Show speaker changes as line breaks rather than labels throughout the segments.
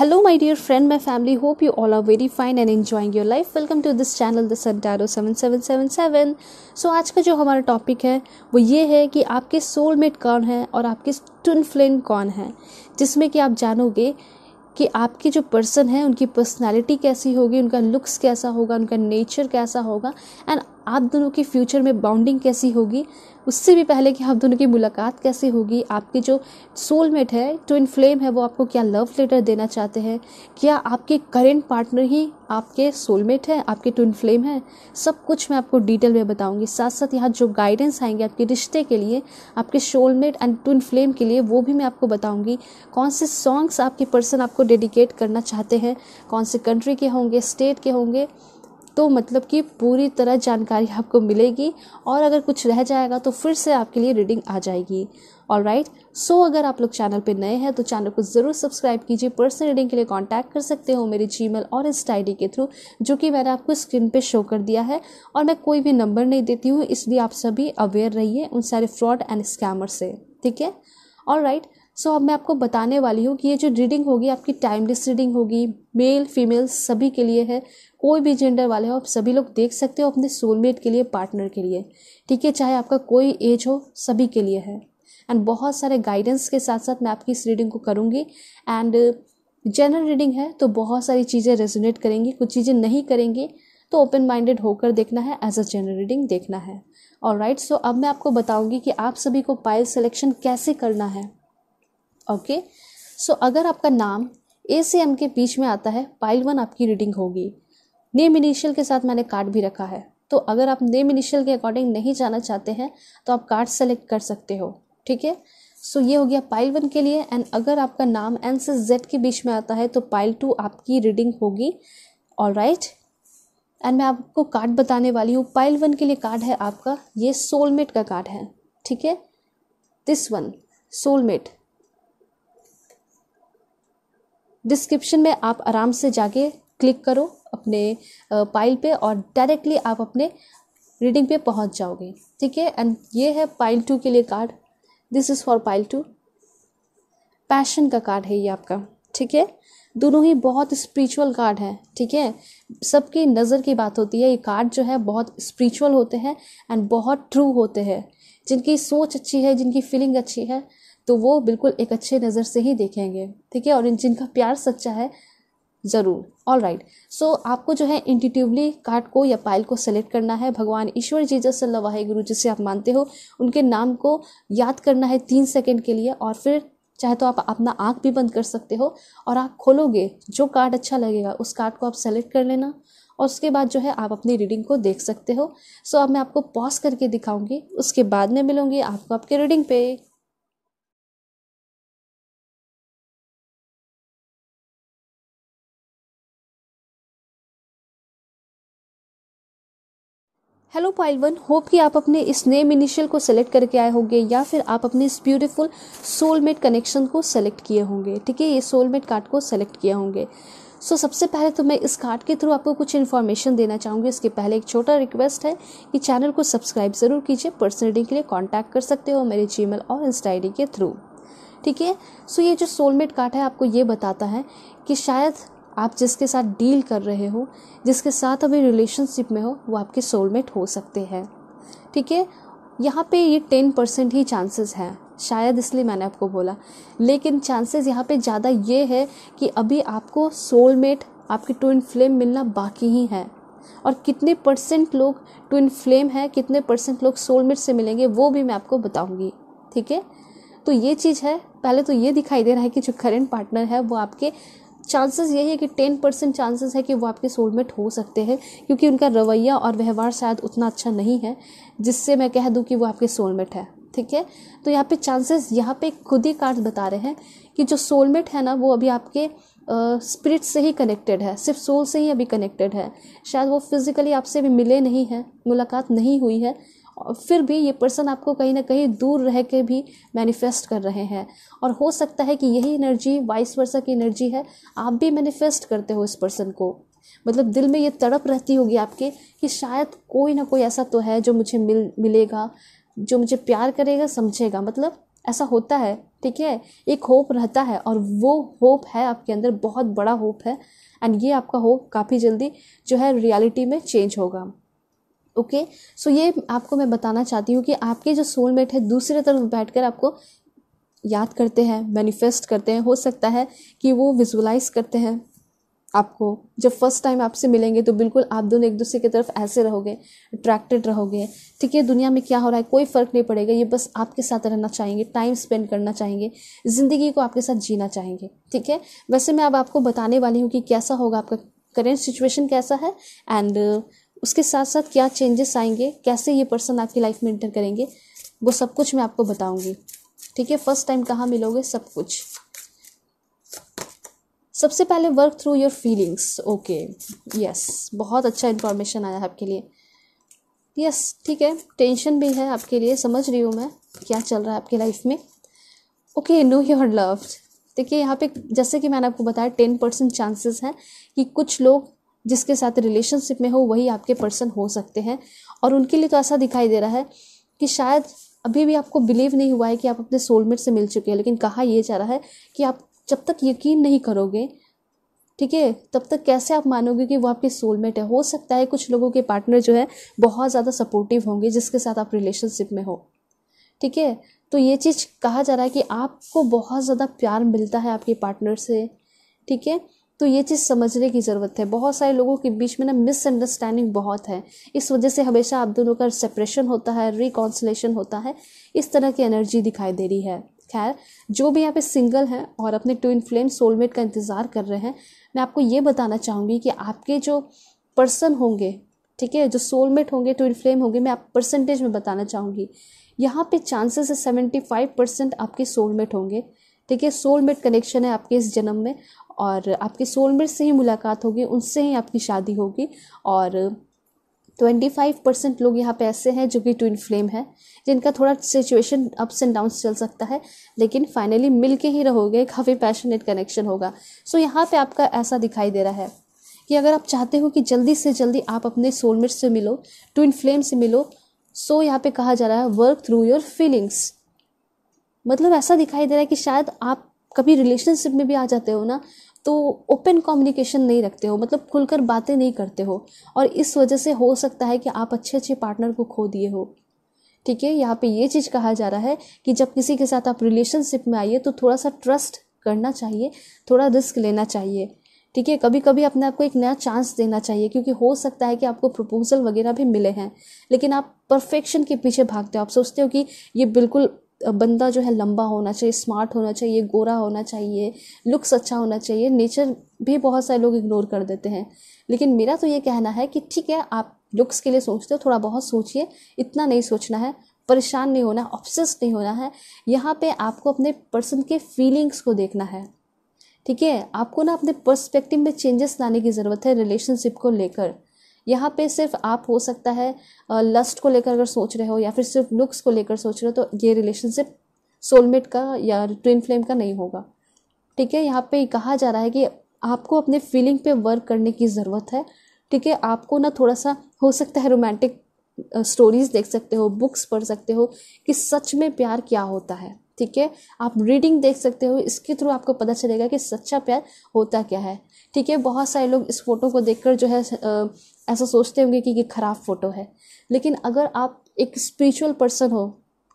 Hello my dear friend my family hope you all are very fine and enjoying your life welcome to this channel the sun sun tarot seven seven seven seven so आज का जो हमारा topic है, वो ये है कि आपके सोलमेट कौन है और आपके टून फ्लेम कौन है? जिसमें कि आप जानोगे कि आपके जो पर्सन है, उनकी पर्सनैलिटी कैसी होगी, उनका लुक्स कैसा होगा, उनका नेचर कैसा होगा एंड आप दोनों की फ्यूचर में बाउंडिंग कैसी होगी? उससे भी पहले कि आप दोनों की मुलाकात कैसे होगी? आपके जो सोलमेट है ट्विन फ्लेम है, वो आपको क्या लव लेटर देना चाहते हैं? क्या आपके करेंट पार्टनर ही आपके सोलमेट है? आपके ट्विन फ्लेम है? सब कुछ मैं आपको डिटेल में बताऊँगी। साथ साथ यहाँ जो गाइडेंस आएँगे आपके रिश्ते के लिए, आपके सोलमेट एंड ट्विन फ्लेम के लिए, वो भी मैं आपको बताऊँगी। कौन से सॉन्ग्स आपके पर्सन आपको डेडिकेट करना चाहते हैं? कौन से कंट्री के होंगे स्टेट के होंगे? तो मतलब कि पूरी तरह जानकारी आपको मिलेगी और अगर कुछ रह जाएगा तो फिर से आपके लिए रीडिंग आ जाएगी। और राइट सो अगर आप लोग चैनल पे नए हैं तो चैनल को ज़रूर सब्सक्राइब कीजिए। पर्सनल रीडिंग के लिए कांटेक्ट कर सकते हो मेरी जीमेल और इंस्टा आई के थ्रू जो कि मैंने आपको स्क्रीन पे शो कर दिया है और मैं कोई भी नंबर नहीं देती हूँ, इसलिए आप सभी अवेयर रहिए उन सारे फ्रॉड एंड स्कैमर से। ठीक है? और राइट सो अब मैं आपको बताने वाली हूँ कि ये जो रीडिंग होगी, आपकी टाइमलेस रीडिंग होगी मेल फीमेल सभी के लिए है। कोई भी जेंडर वाले हो, आप सभी लोग देख सकते हो अपने सोलमेट के लिए पार्टनर के लिए। ठीक है, चाहे आपका कोई एज हो, सभी के लिए है। एंड बहुत सारे गाइडेंस के साथ साथ मैं आपकी इस रीडिंग को करूँगी। एंड जनरल रीडिंग है तो बहुत सारी चीज़ें रेजोनेट करेंगी। कुछ चीज़ें नहीं करेंगी तो ओपन माइंडेड होकर देखना है एज अ जनरल रीडिंग देखना है। और राइट सो अब मैं आपको बताऊँगी कि आप सभी को पाइल सिलेक्शन कैसे करना है। ओके सो अगर आपका नाम ए से एम के बीच में आता है पाइल वन आपकी रीडिंग होगी। नेम इनिशियल के साथ मैंने कार्ड भी रखा है। तो अगर आप नेम इनिशियल के अकॉर्डिंग नहीं जाना चाहते हैं तो आप कार्ड सेलेक्ट कर सकते हो। ठीक है? सो ये हो गया पाइल वन के लिए। एंड अगर आपका नाम एन से जेड के बीच में आता है तो पाइल टू आपकी रीडिंग होगी। और राइट एंड मैं आपको कार्ड बताने वाली हूँ। पाइल वन के लिए कार्ड है आपका। ये सोलमेट का कार्ड है। ठीक है? दिस वन सोलमेट डिस्क्रिप्शन में आप आराम से जाके क्लिक करो अपने पाइल पे और डायरेक्टली आप अपने रीडिंग पे पहुँच जाओगे। ठीक है? एंड ये है पाइल टू के लिए card. This is for pile two. Passion का कार्ड है ये आपका। ठीक है? दोनों ही बहुत स्पिरिचुअल कार्ड हैं। ठीक है? सबकी नज़र की बात होती है। ये कार्ड जो है बहुत स्पिरिचुअल होते हैं एंड बहुत ट्रू होते हैं। जिनकी सोच अच्छी है, जिनकी फीलिंग अच्छी है तो वो बिल्कुल एक अच्छे नज़र से ही देखेंगे, ठीक है? और जिनका प्यार सच्चा है, ज़रूर। ऑल राइट सो आपको जो है इंटिट्यूवली कार्ड को या पाइल को सेलेक्ट करना है। भगवान ईश्वर जीजस सल्लल्लाहु गुरु जिसे आप मानते हो, उनके नाम को याद करना है तीन सेकेंड के लिए। और फिर, चाहे तो आप अपना आँख भी बंद कर सकते हो और आप खोलोगे, जो कार्ड अच्छा लगेगा, उस कार्ड को आप सेलेक्ट कर लेना। और उसके बाद जो है आप अपनी रीडिंग को देख सकते हो। सो अब मैं आपको पॉज करके दिखाऊँगी। उसके बाद में मिलूँगी आपको आपके रीडिंग पे। हेलो पाइल वन होप कि आप अपने इस नेम इनिशियल को सेलेक्ट करके आए होंगे या फिर आप अपने इस ब्यूटीफुल सोलमेट कनेक्शन को सेलेक्ट किए होंगे ठीक है? ये सोलमेट कार्ड को सेलेक्ट किए होंगे। सो so, सबसे पहले तो मैं इस कार्ड के थ्रू आपको कुछ इन्फॉर्मेशन देना चाहूँगी। इसके पहले एक छोटा रिक्वेस्ट है कि चैनल को सब्सक्राइब ज़रूर कीजिए। पर्सनलिटी के लिए कॉन्टैक्ट कर सकते हो मेरे जी और इंस्टा आई के थ्रू ठीक है? सो ये जो सोलमेट कार्ड है आपको ये बताता है कि शायद आप जिसके साथ डील कर रहे हो, जिसके साथ अभी रिलेशनशिप में हो, वो आपके सोलमेट हो सकते हैं। ठीक है? यहाँ पे ये टेन परसेंट ही चांसेस हैं। शायद इसलिए मैंने आपको बोला। लेकिन चांसेस यहाँ पे ज़्यादा ये है कि अभी आपको सोलमेट आपकी ट्विन फ्लेम मिलना बाकी ही है। और कितने परसेंट लोग ट्विन फ्लेम है, कितने परसेंट लोग सोलमेट से मिलेंगे, वो भी मैं आपको बताऊँगी। ठीक है? तो ये चीज़ है। पहले तो ये दिखाई दे रहा है कि जो करेंट पार्टनर है, वो आपके चांसेस यही है कि टेन परसेंट चांसेस है कि वो आपके सोलमेट हो सकते हैं, क्योंकि उनका रवैया और व्यवहार शायद उतना अच्छा नहीं है, जिससे मैं कह दूँ कि वो आपके सोलमेट है, ठीक है? तो यहाँ पे चांसेस, यहाँ पे खुद ही कार्ड बता रहे हैं कि जो सोलमेट है ना, वो अभी आपके स्पिरिट से ही कनेक्टेड है, सिर्फ़ सोल से ही अभी कनेक्टेड है। शायद वो फिजिकली आपसे भी मिले नहीं हैं, मुलाकात नहीं हुई है फिर भी ये पर्सन आपको कहीं ना कहीं दूर रह के भी मैनिफेस्ट कर रहे हैं। और हो सकता है कि यही एनर्जी वाइस वर्षा की एनर्जी है, आप भी मैनिफेस्ट करते हो इस पर्सन को। मतलब दिल में ये तड़प रहती होगी आपके कि शायद कोई ना कोई ऐसा तो है जो मुझे मिल, मिलेगा, जो मुझे प्यार करेगा, समझेगा। मतलब ऐसा होता है, ठीक है? एक होप रहता है और वो होप है आपके अंदर, बहुत बड़ा होप है। एंड ये आपका होप काफ़ी जल्दी जो है रियलिटी में चेंज होगा। Okay okay? सो so, ये आपको मैं बताना चाहती हूँ कि आपके जो सोलमेट है, दूसरे तरफ़ बैठकर आपको याद करते हैं मैनिफेस्ट करते हैं। हो सकता है कि वो विजुलाइज करते हैं आपको। जब फ़र्स्ट टाइम आपसे मिलेंगे तो बिल्कुल आप दोनों एक दूसरे की तरफ़ ऐसे रहोगे अट्रैक्टेड रहोगे। ठीक है, दुनिया में क्या हो रहा है, कोई फ़र्क नहीं पड़ेगा। ये बस आपके साथ रहना चाहेंगे टाइम स्पेंड करना चाहेंगे, ज़िंदगी को आपके साथ जीना चाहेंगे। ठीक है? वैसे मैं अब आपको बताने वाली हूँ कि कैसा होगा आपका करेंट सिचुएशन कैसा है एंड उसके साथ साथ क्या चेंजेस आएँगे? कैसे ये पर्सन आपकी लाइफ में इंटर करेंगे? वो सब कुछ मैं आपको बताऊँगी। ठीक है? फ़र्स्ट टाइम कहाँ मिलोगे? सब कुछ। सबसे पहले work through your feelings okay yes बहुत अच्छा इन्फॉर्मेशन आया आपके लिए। यस yes, ठीक है? टेंशन भी है आपके लिए। समझ रही हूँ मैं क्या चल रहा है आपकी लाइफ में। ओके नो योर लव देखिए यहाँ पे जैसे कि मैंने आपको बताया टेन परसेंट चांसेस हैं कि कुछ लोग जिसके साथ रिलेशनशिप में हो, वही आपके पर्सन हो सकते हैं। और उनके लिए तो ऐसा दिखाई दे रहा है कि शायद अभी भी आपको बिलीव नहीं हुआ है कि आप अपने सोलमेट से मिल चुके हैं, लेकिन कहा यह जा रहा है कि आप जब तक यकीन नहीं करोगे, ठीक है, तब तक कैसे आप मानोगे कि वो आपके सोलमेट है? हो सकता है कुछ लोगों के पार्टनर जो है बहुत ज़्यादा सपोर्टिव होंगे जिसके साथ आप रिलेशनशिप में हो, ठीक है? तो ये चीज़ कहा जा रहा है कि आपको बहुत ज़्यादा प्यार मिलता है आपके पार्टनर से, ठीक है? तो ये चीज़ समझने की ज़रूरत है। बहुत सारे लोगों के बीच में ना मिसअंडरस्टैंडिंग बहुत है। इस वजह से हमेशा आप दोनों का सेपरेशन होता है रिकॉन्सलेशन होता है। इस तरह की एनर्जी दिखाई दे रही है। खैर, जो भी यहाँ पे सिंगल हैं और अपने ट्विन फ्लेम सोलमेट का इंतज़ार कर रहे हैं, मैं आपको ये बताना चाहूँगी कि आपके जो पर्सन होंगे, ठीक है, जो सोलमेट होंगे ट्विन फ्लेम होंगे, मैं आप परसेंटेज में बताना चाहूँगी। यहाँ पे चांसेस है सेवेंटी फाइव परसेंट आपके सोलमेट होंगे। ठीक है सोलमेट कनेक्शन है आपके इस जन्म में और आपके सोलमेट से ही मुलाकात होगी उनसे ही आपकी शादी होगी और ट्वेंटी फाइव परसेंट लोग यहाँ पे ऐसे हैं जो कि ट्विन फ्लेम है जिनका थोड़ा सिचुएशन अप्स एंड डाउन्स चल सकता है लेकिन फाइनली मिल के ही रहोगे काफ़ी पैशनेट कनेक्शन होगा। सो so, यहाँ पे आपका ऐसा दिखाई दे रहा है कि अगर आप चाहते हो कि जल्दी से जल्दी आप अपने सोलमेट से मिलो ट्विन फ्लेम से मिलो सो so यहाँ पे कहा जा रहा है वर्क थ्रू योर फीलिंग्स मतलब ऐसा दिखाई दे रहा है कि शायद आप कभी रिलेशनशिप में भी आ जाते हो ना तो ओपन कम्युनिकेशन नहीं रखते हो मतलब खुलकर बातें नहीं करते हो। और इस वजह से हो सकता है कि आप अच्छे अच्छे पार्टनर को खो दिए हो। ठीक है, यहाँ पे ये चीज़ कहा जा रहा है कि जब किसी के साथ आप रिलेशनशिप में आइए तो थोड़ा सा ट्रस्ट करना चाहिए, थोड़ा रिस्क लेना चाहिए। ठीक है कभी कभी अपने आप को एक नया चांस देना चाहिए, क्योंकि हो सकता है कि आपको प्रपोजल वगैरह भी मिले हैं। लेकिन आप परफेक्शन के पीछे भागते हो, आप सोचते हो कि ये बिल्कुल बंदा जो है लंबा होना चाहिए स्मार्ट होना चाहिए गोरा होना चाहिए लुक्स अच्छा होना चाहिए नेचर भी बहुत सारे लोग इग्नोर कर देते हैं। लेकिन मेरा तो ये कहना है कि ठीक है, आप लुक्स के लिए सोचते हो, थोड़ा बहुत सोचिए, इतना नहीं सोचना है, परेशान नहीं होना ऑब्सेस नहीं होना है, यहाँ पे आपको अपने पर्सन के फीलिंग्स को देखना है। ठीक है, आपको ना अपने पर्सपेक्टिव में चेंजेस लाने की ज़रूरत है रिलेशनशिप को लेकर। यहाँ पे सिर्फ़ आप हो सकता है लस्ट को लेकर अगर सोच रहे हो या फिर सिर्फ़ लुक्स को लेकर सोच रहे हो तो ये रिलेशनशिप सोलमेट का या ट्विन फ्लेम का नहीं होगा। ठीक है, यहाँ पे कहा जा रहा है कि आपको अपने फीलिंग पे वर्क करने की ज़रूरत है। ठीक है, आपको ना थोड़ा सा हो सकता है रोमांटिक स्टोरीज देख सकते हो बुक्स पढ़ सकते हो कि सच में प्यार क्या होता है। ठीक है, आप रीडिंग देख सकते हो, इसके थ्रू आपको पता चलेगा कि सच्चा प्यार होता क्या है। ठीक है, बहुत सारे लोग इस फ़ोटो को देखकर जो है ऐसा सोचते होंगे कि ये ख़राब फ़ोटो है। लेकिन अगर आप एक स्पिरिचुअल पर्सन हो,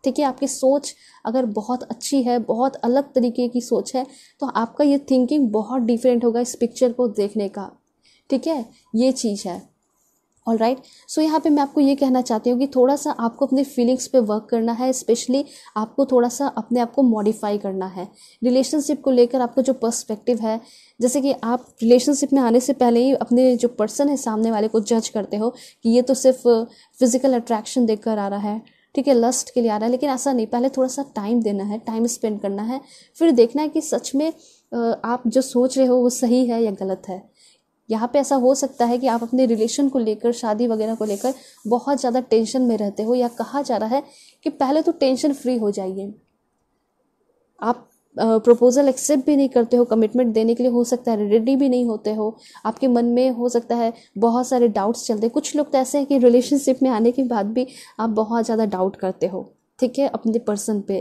ठीक है, आपकी सोच अगर बहुत अच्छी है, बहुत अलग तरीके की सोच है तो आपका ये थिंकिंग बहुत डिफरेंट होगा इस पिक्चर को देखने का। ठीक है, ये चीज़ है। ऑल राइट सो यहाँ पे मैं आपको ये कहना चाहती हूँ कि थोड़ा सा आपको अपने फीलिंग्स पे वर्क करना है स्पेशली आपको थोड़ा सा अपने आप को मॉडिफाई करना है। रिलेशनशिप को लेकर आपका जो पर्सपेक्टिव है, जैसे कि आप रिलेशनशिप में आने से पहले ही अपने जो पर्सन है सामने वाले को जज करते हो कि ये तो सिर्फ़ फ़िज़िकल अट्रैक्शन देख कर आ रहा है। ठीक है लस्ट के लिए आ रहा है, लेकिन ऐसा नहीं। पहले थोड़ा सा टाइम देना है टाइम स्पेंड करना है। फिर देखना है कि सच में आप जो सोच रहे हो वो सही है या गलत है। यहाँ पे ऐसा हो सकता है कि आप अपने रिलेशन को लेकर, शादी वगैरह को लेकर बहुत ज़्यादा टेंशन में रहते हो या कहा जा रहा है कि पहले तो टेंशन फ्री हो जाइए। आप प्रपोजल एक्सेप्ट भी नहीं करते हो कमिटमेंट देने के लिए हो सकता है रेडी भी नहीं होते हो। आपके मन में हो सकता है बहुत सारे डाउट्स चलते कुछ लोग तो ऐसे हैं कि रिलेशनशिप में आने के बाद भी आप बहुत ज़्यादा डाउट करते हो, ठीक है, अपने पर्सन पे।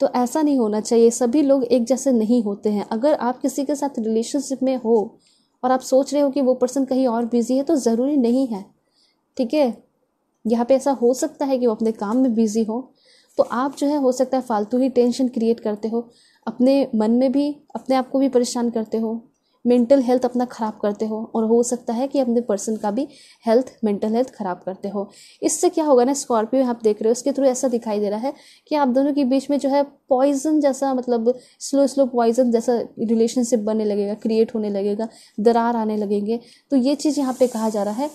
तो ऐसा नहीं होना चाहिए। सभी लोग एक जैसे नहीं होते हैं। अगर आप किसी के साथ रिलेशनशिप में हो और आप सोच रहे हो कि वो पर्सन कहीं और बिज़ी है तो ज़रूरी नहीं है। ठीक है? यहाँ पे ऐसा हो सकता है कि वो अपने काम में बिज़ी हो तो आप जो है, हो सकता है फालतू ही टेंशन क्रिएट करते हो, अपने मन में भी, अपने आप को भी परेशान करते हो। मेंटल हेल्थ अपना ख़राब करते हो और हो सकता है कि अपने पर्सन का भी हेल्थ मेंटल हेल्थ ख़राब करते हो। इससे क्या होगा ना स्कॉर्पियो आप देख रहे हो, इसके थ्रू ऐसा दिखाई दे रहा है कि आप दोनों के बीच में जो है पॉइजन जैसा मतलब स्लो स्लो पॉइजन जैसा रिलेशनशिप बनने लगेगा क्रिएट होने लगेगा, दरार आने लगेंगे। तो ये चीज़ यहाँ पर कहा जा रहा है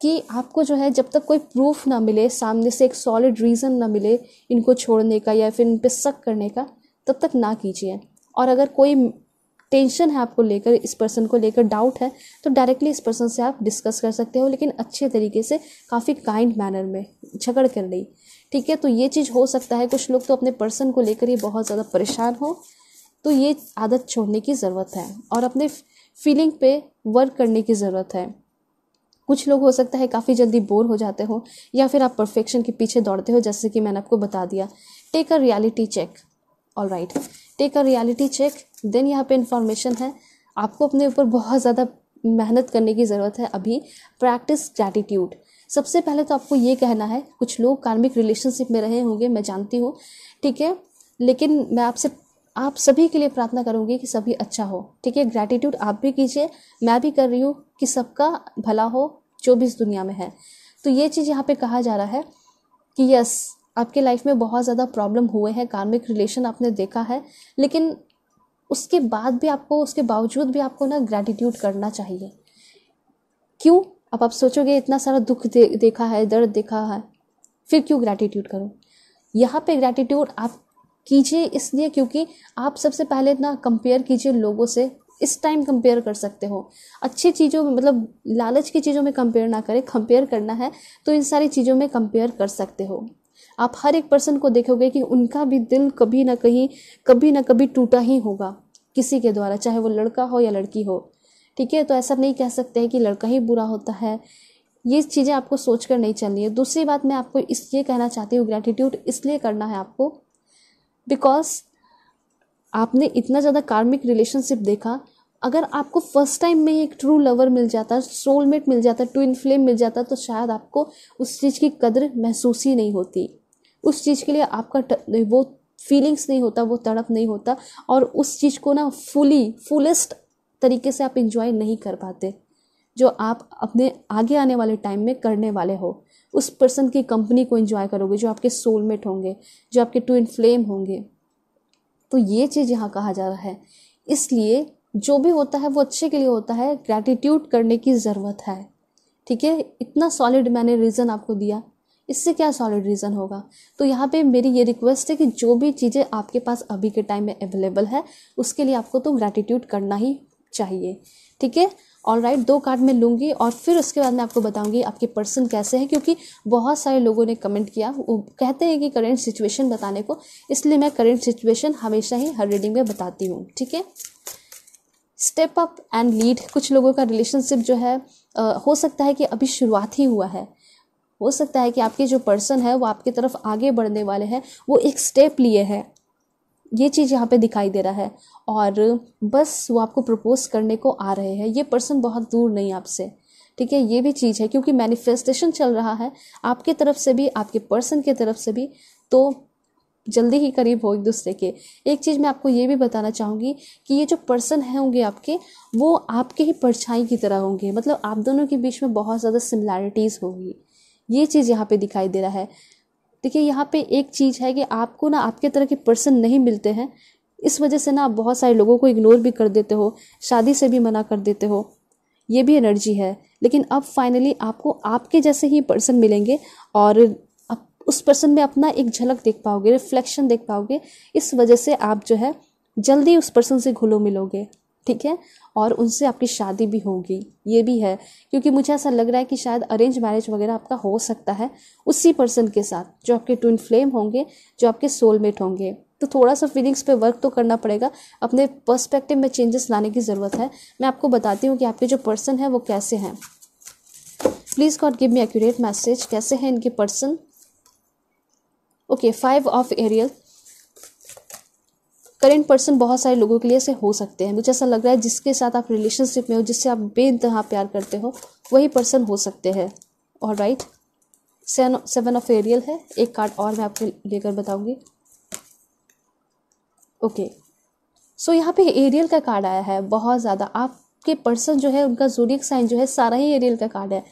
कि आपको जो है, जब तक कोई प्रूफ ना मिले, सामने से एक सॉलिड रीज़न ना मिले इनको छोड़ने का या फिर इन पर शक करने का, तब तक ना कीजिए। और अगर कोई टेंशन है आपको लेकर, इस पर्सन को लेकर डाउट है तो डायरेक्टली इस पर्सन से आप डिस्कस कर सकते हो, लेकिन अच्छे तरीके से, काफ़ी काइंड मैनर में, झगड़ कर नहीं ठीक है तो ये चीज़ हो सकता है, कुछ लोग तो अपने पर्सन को लेकर ही बहुत ज़्यादा परेशान हो तो ये आदत छोड़ने की ज़रूरत है, और अपने फीलिंग पे वर्क करने की ज़रूरत है। कुछ लोग हो सकता है, काफ़ी जल्दी बोर हो जाते हो, या फिर आप परफेक्शन के पीछे दौड़ते हो, जैसे कि मैंने आपको बता दिया। Take a reality check all right take a reality check then यहाँ पे इंफॉर्मेशन है। आपको अपने ऊपर बहुत ज़्यादा मेहनत करने की ज़रूरत है अभी। प्रैक्टिस ग्रैटिट्यूड सबसे पहले तो आपको ये कहना है, कुछ लोग कार्मिक रिलेशनशिप में रहे होंगे, मैं जानती हूँ, ठीक है? लेकिन मैं आपसे, आप सभी के लिए प्रार्थना करूँगी कि सभी अच्छा हो, ठीक है? ग्रैटिट्यूड आप भी कीजिए। मैं भी कर रही हूँ कि सबका भला हो, जो भी इस दुनिया में है। तो ये चीज़ यहाँ पे कहा जा रहा है कि यस आपके लाइफ में बहुत ज़्यादा प्रॉब्लम हुए हैं कार्मिक रिलेशन आपने देखा है लेकिन उसके बाद भी आपको उसके बावजूद भी आपको ना ग्रैटिट्यूड करना चाहिए। क्यों? अब आप सोचोगे इतना सारा दुख दे, देखा है दर्द देखा है फिर क्यों ग्रैटिट्यूड करो? यहाँ पे ग्रैटिट्यूड आप कीजिए इसलिए क्योंकि आप सबसे पहले ना कंपेयर कीजिए लोगों से। इस टाइम कंपेयर कर सकते हो। अच्छी चीज़ों में मतलब लालच की चीज़ों में कंपेयर ना करें कंपेयर करना है तो इन सारी चीज़ों में कंपेयर कर सकते हो। आप हर एक पर्सन को देखोगे कि उनका भी दिल कभी ना कहीं, कभी ना कभी टूटा ही होगा, किसी के द्वारा, चाहे वो लड़का हो या लड़की हो। ठीक है? तो ऐसा नहीं कह सकते हैं कि लड़का ही बुरा होता है। ये चीज़ें आपको सोच कर नहीं चलनी है। दूसरी बात मैं आपको इसलिए कहना चाहती हूँ ग्रैटिट्यूड इसलिए करना है आपको बिकॉज़ आपने इतना ज़्यादा कार्मिक रिलेशनशिप देखा, अगर आपको फ़र्स्ट टाइम में एक ट्रू लवर मिल जाता सोलमेट मिल जाता ट्विन फ्लेम मिल जाता तो शायद आपको उस चीज़ की कदर महसूस ही नहीं होती। उस चीज़ के लिए आपका वो फीलिंग्स नहीं होता, वो तड़प नहीं होता और उस चीज़ को ना फुली फुलेस्ट तरीके से आप इंजॉय नहीं कर पाते, जो आप अपने आगे आने वाले टाइम में करने वाले हो। उस पर्सन की कंपनी को इंजॉय करोगे, जो आपके सोलमेट होंगे, जो आपके ट्विन फ्लेम होंगे। तो ये चीज़ यहाँ कहा जा रहा है। इसलिए जो भी होता है, वो अच्छे के लिए होता है ग्रैटिट्यूड करने की ज़रूरत है। ठीक है? इतना सॉलिड मैंने रीज़न आपको दिया। इससे क्या सॉलिड रीज़न होगा? तो यहाँ पे मेरी ये रिक्वेस्ट है कि जो भी चीज़ें आपके पास अभी के टाइम में अवेलेबल है उसके लिए आपको तो ग्रैटिट्यूड करना ही चाहिए। ठीक है? ऑल राइट दो कार्ड मैं लूँगी और फिर उसके बाद मैं आपको बताऊँगी आपके पर्सन कैसे हैं क्योंकि बहुत सारे लोगों ने कमेंट किया। वो कहते हैं कि करेंट सिचुएशन बताने को इसलिए मैं करेंट सिचुएशन हमेशा ही हर रीडिंग में बताती हूँ। ठीक है? स्टेप अप एंड लीड कुछ लोगों का रिलेशनशिप जो है आ, हो सकता है कि अभी शुरुआत ही हुआ है। हो सकता है कि आपके जो पर्सन है, वो आपकी तरफ़ आगे बढ़ने वाले हैं, वो एक स्टेप लिए हैं। ये चीज़ यहाँ पे दिखाई दे रहा है। और बस वो आपको प्रपोज करने को आ रहे हैं। ये पर्सन बहुत दूर नहीं आपसे। ठीक है, ये भी चीज़ है, क्योंकि मैनिफेस्टेशन चल रहा है आपके तरफ़ से भी, आपके पर्सन के तरफ़ से भी। तो जल्दी ही करीब हो एक दूसरे के। एक चीज़ मैं आपको ये भी बताना चाहूँगी कि ये जो पर्सन है होंगे आपके, वो आपके ही परछाई की तरह होंगे। मतलब आप दोनों के बीच में बहुत ज़्यादा सिमिलैरिटीज़ होगी। ये चीज़ यहाँ पे दिखाई दे रहा है। देखिए, यहाँ पे एक चीज़ है कि आपको ना आपके तरह के पर्सन नहीं मिलते हैं। इस वजह से ना आप बहुत सारे लोगों को इग्नोर भी कर देते हो, शादी से भी मना कर देते हो। ये भी एनर्जी है। लेकिन अब फाइनली आपको आपके जैसे ही पर्सन मिलेंगे और आप उस पर्सन में अपना एक झलक देख पाओगे रिफ्लेक्शन देख पाओगे, इस वजह से आप जो है जल्दी उस पर्सन से घुलो मिलोगे। ठीक है? और उनसे आपकी शादी भी होगी, ये भी है। क्योंकि मुझे ऐसा लग रहा है कि शायद अरेंज मैरिज वगैरह आपका हो सकता है उसी पर्सन के साथ, जो आपके ट्विन फ्लेम होंगे, जो आपके सोलमेट होंगे। तो थोड़ा सा फीलिंग्स पे वर्क तो करना पड़ेगा। अपने पर्सपेक्टिव में चेंजेस लाने की ज़रूरत है। मैं आपको बताती हूँ कि आपके जो पर्सन है, वो कैसे हैं। Please God give me accurate message कैसे हैं इनके person okay five of aerial current person बहुत सारे लोगों के लिए ऐसे हो सकते हैं। मुझे ऐसा लग रहा है जिसके साथ आप रिलेशनशिप में हो, जिससे आप बेनतहा प्यार करते हो, वही पर्सन हो सकते हैं। और राइट सेवन ऑफ़ एरियल है। एक कार्ड और मैं आपको लेकर बताऊँगी। ओके सो यहाँ पे एरियल का कार्ड आया है। बहुत ज़्यादा। आपके पर्सन जो है, उनका जोरिक साइन जो है, सारा ही एरियल का कार्ड है।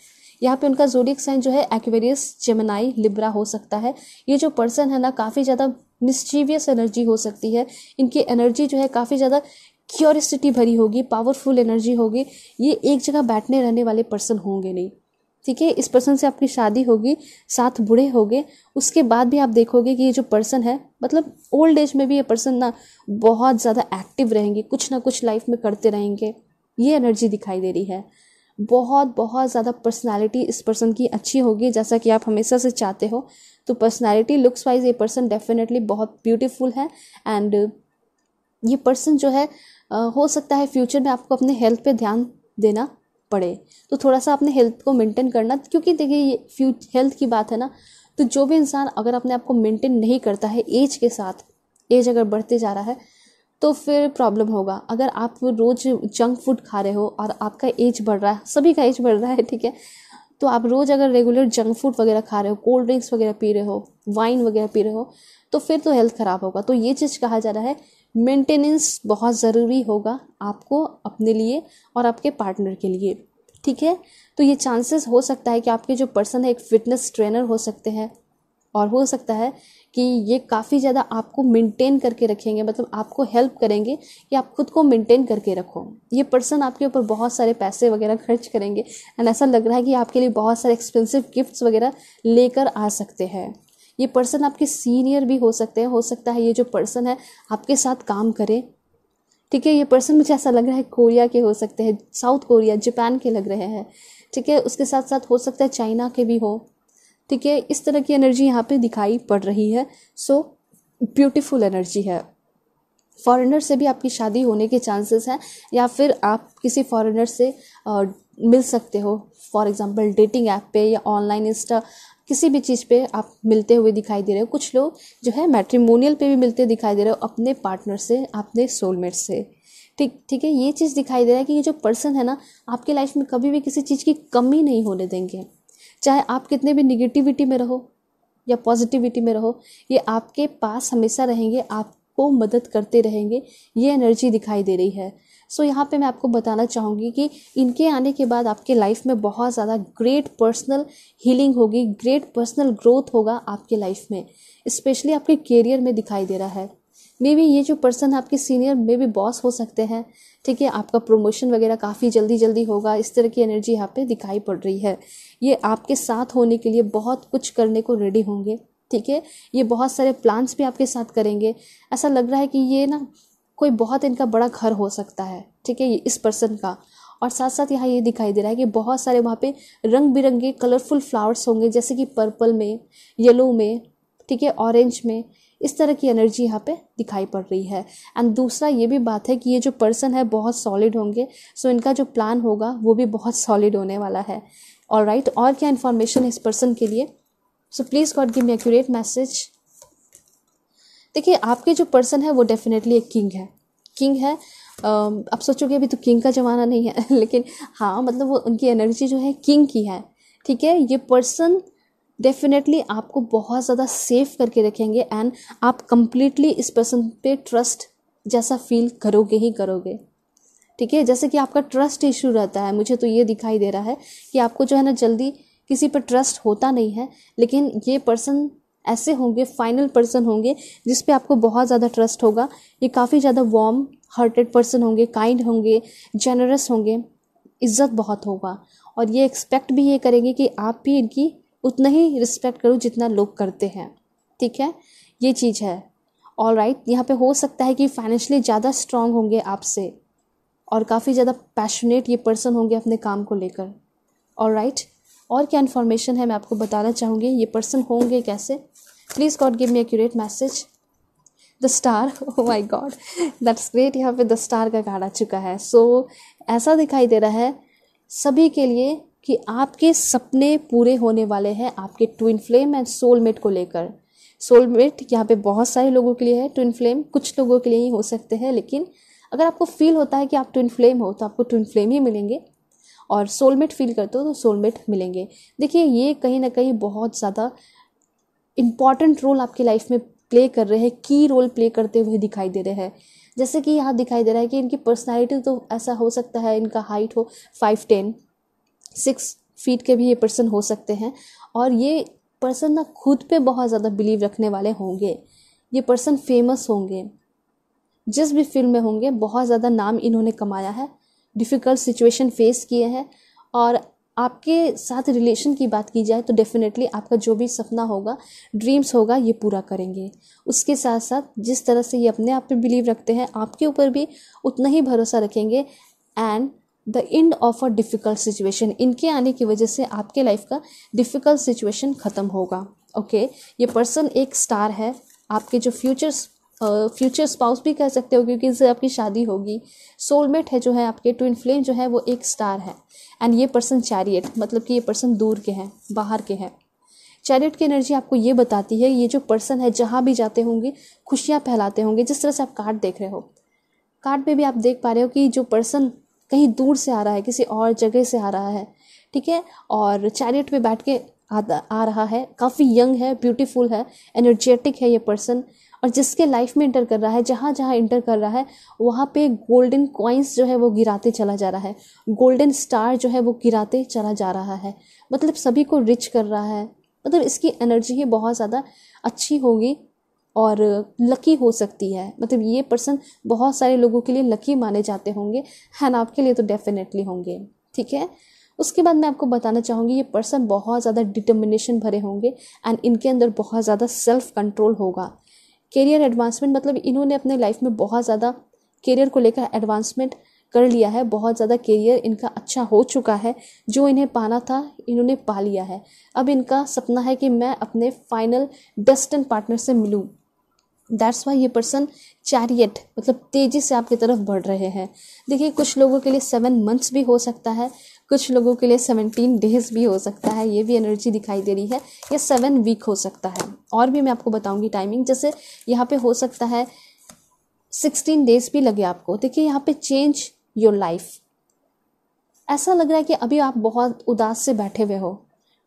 यहाँ पे उनका जोडियक साइन जो है एक्वेरियस जेमनाई लिब्रा हो सकता है। ये जो पर्सन है ना, काफ़ी ज़्यादा मिस्चीवियस एनर्जी हो सकती है। इनकी एनर्जी जो है काफ़ी ज़्यादा क्योरिसिटी भरी होगी पावरफुल एनर्जी होगी। ये एक जगह बैठने रहने वाले पर्सन होंगे नहीं। ठीक है, इस पर्सन से आपकी शादी होगी, साथ बूढ़े होगे। उसके बाद भी आप देखोगे कि ये जो पर्सन है मतलब ओल्ड एज में भी ये पर्सन ना बहुत ज़्यादा एक्टिव रहेंगे, कुछ ना कुछ लाइफ में करते रहेंगे। ये एनर्जी दिखाई दे रही है। बहुत बहुत ज़्यादा पर्सनैलिटी इस पर्सन की अच्छी होगी, जैसा कि आप हमेशा से चाहते हो। तो पर्सनैलिटी लुक्स वाइज ये पर्सन डेफिनेटली बहुत ब्यूटीफुल है एंड ये पर्सन जो है हो सकता है फ्यूचर में आपको अपने हेल्थ पे ध्यान देना पड़े। तो थोड़ा सा अपने हेल्थ को मेंटेन करना, क्योंकि देखिए ये फ्यू हेल्थ की बात है ना तो जो भी इंसान अगर अपने आप को मेंटेन नहीं करता है एज के साथ एज अगर बढ़ते जा रहा है तो फिर प्रॉब्लम होगा। अगर आप रोज़ जंक फ़ूड खा रहे हो और आपका एज बढ़ रहा है, सभी का एज बढ़ रहा है, ठीक है? तो आप रोज़ अगर रेगुलर जंक फ़ूड वगैरह खा रहे हो कोल्ड ड्रिंक्स वगैरह पी रहे हो वाइन वगैरह पी रहे हो तो फिर तो हेल्थ ख़राब होगा। तो ये चीज़ कहा जा रहा है मेंटेनेंस बहुत ज़रूरी होगा आपको अपने लिए और आपके पार्टनर के लिए, ठीक है? तो ये चांसेस हो सकता है कि आपके जो पर्सन है, एक फिटनेस ट्रेनर हो सकते हैं और हो सकता है कि ये काफ़ी ज़्यादा आपको मेंटेन करके रखेंगे मतलब आपको हेल्प करेंगे कि आप खुद को मेंटेन करके रखो। ये पर्सन आपके ऊपर बहुत सारे पैसे वगैरह खर्च करेंगे एंड ऐसा लग रहा है कि आपके लिए बहुत सारे एक्सपेंसिव गिफ्ट्स वगैरह लेकर आ सकते हैं। ये पर्सन आपके सीनियर भी हो सकते हैं, हो सकता है ये जो पर्सन है, आपके साथ काम करे। ठीक है, ये पर्सन मुझे ऐसा लग रहा है कोरिया के हो सकते हैं साउथ कोरिया जापान के लग रहे हैं। ठीक है, उसके साथ साथ हो सकता है चाइना के भी हो। ठीक है इस तरह की एनर्जी यहाँ पे दिखाई पड़ रही है। सो ब्यूटीफुल एनर्जी है। फॉरेनर से भी आपकी शादी होने के चांसेस हैं या फिर आप किसी फॉरेनर से आ, मिल सकते हो। फॉर एग्ज़ाम्पल डेटिंग ऐप पे या ऑनलाइन इंस्टा किसी भी चीज़ पे आप मिलते हुए दिखाई दे रहे हो। कुछ लोग जो है मैट्रीमोनियल पे भी मिलते दिखाई दे रहे हो अपने पार्टनर से अपने सोलमेट से। ठीक ठीक है ये चीज़ दिखाई दे रहा है कि ये जो पर्सन है ना आपके लाइफ में कभी भी किसी चीज़ की कमी नहीं होने देंगे। चाहे आप कितने भी निगेटिविटी में रहो या पॉजिटिविटी में रहो ये आपके पास हमेशा रहेंगे आपको मदद करते रहेंगे ये एनर्जी दिखाई दे रही है। सो so, यहाँ पे मैं आपको बताना चाहूँगी कि इनके आने के बाद आपके लाइफ में बहुत ज़्यादा ग्रेट पर्सनल हीलिंग होगी ग्रेट पर्सनल ग्रोथ होगा आपके लाइफ में स्पेशली आपके करियर में दिखाई दे रहा है। मे बी ये जो पर्सन आपके सीनियर मे बी बॉस हो सकते हैं ठीक है आपका प्रमोशन वगैरह काफ़ी जल्दी जल्दी होगा इस तरह की एनर्जी यहाँ पे दिखाई पड़ रही है। ये आपके साथ होने के लिए बहुत कुछ करने को रेडी होंगे, ठीक है? ये बहुत सारे प्लान्स भी आपके साथ करेंगे। ऐसा लग रहा है कि ये ना कोई बहुत इनका बड़ा घर हो सकता है, ठीक है? ये इस पर्सन का। और साथ साथ यहाँ ये दिखाई दे रहा है कि बहुत सारे वहाँ पे रंग बिरंगे कलरफुल फ्लावर्स होंगे, जैसे कि पर्पल में येलो में, ठीक है? ऑरेंज में। इस तरह की एनर्जी यहाँ पे दिखाई पड़ रही है। एंड दूसरा ये भी बात है कि ये जो पर्सन है, बहुत सॉलिड होंगे। सो इनका जो प्लान होगा, वो भी बहुत सॉलिड होने वाला है। और राइट और क्या इन्फॉर्मेशन है इस पर्सन के लिए? So please God give me accurate message देखिए, आपके जो पर्सन है, वो डेफिनेटली एक किंग है। किंग है अब सोचोगे अभी तो किंग का ज़माना नहीं है, लेकिन हाँ मतलब वो उनकी एनर्जी जो है किंग की है। ठीक है, ये पर्सन डेफिनेटली आपको बहुत ज़्यादा सेफ़ करके रखेंगे एंड आप कंप्लीटली इस पर्सन पे ट्रस्ट जैसा फील करोगे ही करोगे। ठीक है? जैसे कि आपका ट्रस्ट इशू रहता है। मुझे तो ये दिखाई दे रहा है कि आपको जो है ना जल्दी किसी पर ट्रस्ट होता नहीं है लेकिन ये पर्सन ऐसे होंगे फाइनल पर्सन होंगे जिस पे आपको बहुत ज़्यादा ट्रस्ट होगा। ये काफ़ी ज़्यादा वार्म हार्टेड पर्सन होंगे काइंड होंगे जेनरस होंगे इज़्ज़त बहुत होगा। और ये एक्सपेक्ट भी ये करेंगे कि आप भी इनकी उतना ही रिस्पेक्ट करो जितना लोग करते हैं। ठीक है? ये चीज़ है। ऑल राइट right, यहाँ पे हो सकता है कि फाइनेंशली ज़्यादा स्ट्रांग होंगे आपसे। और काफ़ी ज़्यादा पैशनेट ये पर्सन होंगे अपने काम को लेकर। और राइट? और क्या इन्फॉर्मेशन है मैं आपको बताना चाहूँगी ये पर्सन होंगे कैसे? Please God give me accurate message the star my God that's great यहाँ पे द स्टार का कार्ड आ चुका है। सो so, ऐसा दिखाई दे रहा है सभी के लिए कि आपके सपने पूरे होने वाले हैं आपके ट्विन फ्लेम एंड सोलमेट को लेकर। सोलमेट यहाँ पे बहुत सारे लोगों के लिए है ट्विन फ्लेम कुछ लोगों के लिए ही हो सकते हैं लेकिन अगर आपको फील होता है कि आप ट्विन फ्लेम हो तो आपको ट्विन फ्लेम ही मिलेंगे। और सोलमेट फील करते हो तो सोलमेट मिलेंगे। देखिए, ये कहीं ना कहीं बहुत ज़्यादा इंपॉर्टेंट रोल आपकी लाइफ में प्ले कर रहे हैं की रोल प्ले करते हुए दिखाई दे रहे हैं। जैसे कि यहाँ दिखाई दे रहा है कि इनकी पर्सनैलिटी तो ऐसा हो सकता है, इनका हाइट हो फाइव टेन सिक्स फीट के भी ये पर्सन हो सकते हैं। और ये पर्सन ना खुद पे बहुत ज़्यादा बिलीव रखने वाले होंगे। ये पर्सन फ़ेमस होंगे। जिस भी फ़ील्ड में होंगे, बहुत ज़्यादा नाम इन्होंने कमाया है डिफ़िकल्ट सिचुएशन फेस किए हैं और आपके साथ रिलेशन की बात की जाए तो डेफिनेटली आपका जो भी सपना होगा ड्रीम्स होगा, ये पूरा करेंगे उसके साथ साथ जिस तरह से ये अपने आप पे बिलीव रखते हैं, आपके ऊपर भी उतना ही भरोसा रखेंगे and the end of a difficult situation इनके आने की वजह से आपके लाइफ का डिफ़िकल्ट सिचुएशन ख़त्म होगा ओके okay? ये पर्सन एक स्टार है, आपके जो फ्यूचर्स फ्यूचर स्पाउस भी कह सकते हो क्योंकि इससे आपकी शादी होगी। सोलमेट है जो है आपके ट्विन फ्लेम जो है वो एक स्टार है। एंड ये पर्सन चैरियट मतलब कि ये पर्सन दूर के हैं बाहर के हैं। चैरियट की एनर्जी आपको ये बताती है ये जो पर्सन है जहाँ भी जाते होंगे खुशियाँ फैलाते होंगे जिस तरह से आप कार्ड देख रहे हो। कार्ड पे भी आप देख पा रहे हो कि जो पर्सन कहीं दूर से आ रहा है किसी और जगह से आ रहा है ठीक है? और चैरियट पे बैठ के आ, आ रहा है काफ़ी यंग है ब्यूटीफुल है एनर्जेटिक है ये पर्सन और जिसके लाइफ में इंटर कर रहा है, जहाँ जहाँ इंटर कर रहा है, वहाँ पे गोल्डन कॉइन्स जो है वो गिराते चला जा रहा है। गोल्डन स्टार जो है वो गिराते चला जा रहा है। मतलब सभी को रिच कर रहा है। मतलब इसकी एनर्जी ही बहुत ज़्यादा अच्छी होगी और लकी हो सकती है। मतलब ये पर्सन बहुत सारे लोगों के लिए लकी माने जाते होंगे। एंड आपके लिए तो डेफिनेटली होंगे। ठीक है? उसके बाद मैं आपको बताना चाहूँगी, ये पर्सन बहुत ज़्यादा डिटर्मिनेशन भरे होंगे एंड इनके अंदर बहुत ज़्यादा सेल्फ कंट्रोल होगा। करियर एडवांसमेंट मतलब इन्होंने अपने लाइफ में बहुत ज़्यादा करियर को लेकर एडवांसमेंट कर लिया है, बहुत ज़्यादा करियर इनका अच्छा हो चुका है, जो इन्हें पाना था, इन्होंने पा लिया है। अब इनका सपना है कि मैं अपने फाइनल डेस्टन पार्टनर से मिलूँ। दैट्स वाई ये पर्सन चैरियट मतलब तेज़ी से आपकी तरफ़ बढ़ रहे हैं। देखिए, कुछ लोगों के लिए सेवन मंथ्स भी हो सकता है कुछ लोगों के लिए सेवनटीन डेज़ भी हो सकता है, ये भी एनर्जी दिखाई दे रही है, या सेवन वीक हो सकता है। और भी मैं आपको बताऊँगी टाइमिंग जैसे यहाँ पे हो सकता है सिक्सटीन डेज़ भी लगे आपको। देखिए, यहाँ पे चेंज योर लाइफ ऐसा लग रहा है कि अभी आप बहुत उदास से बैठे हुए हो,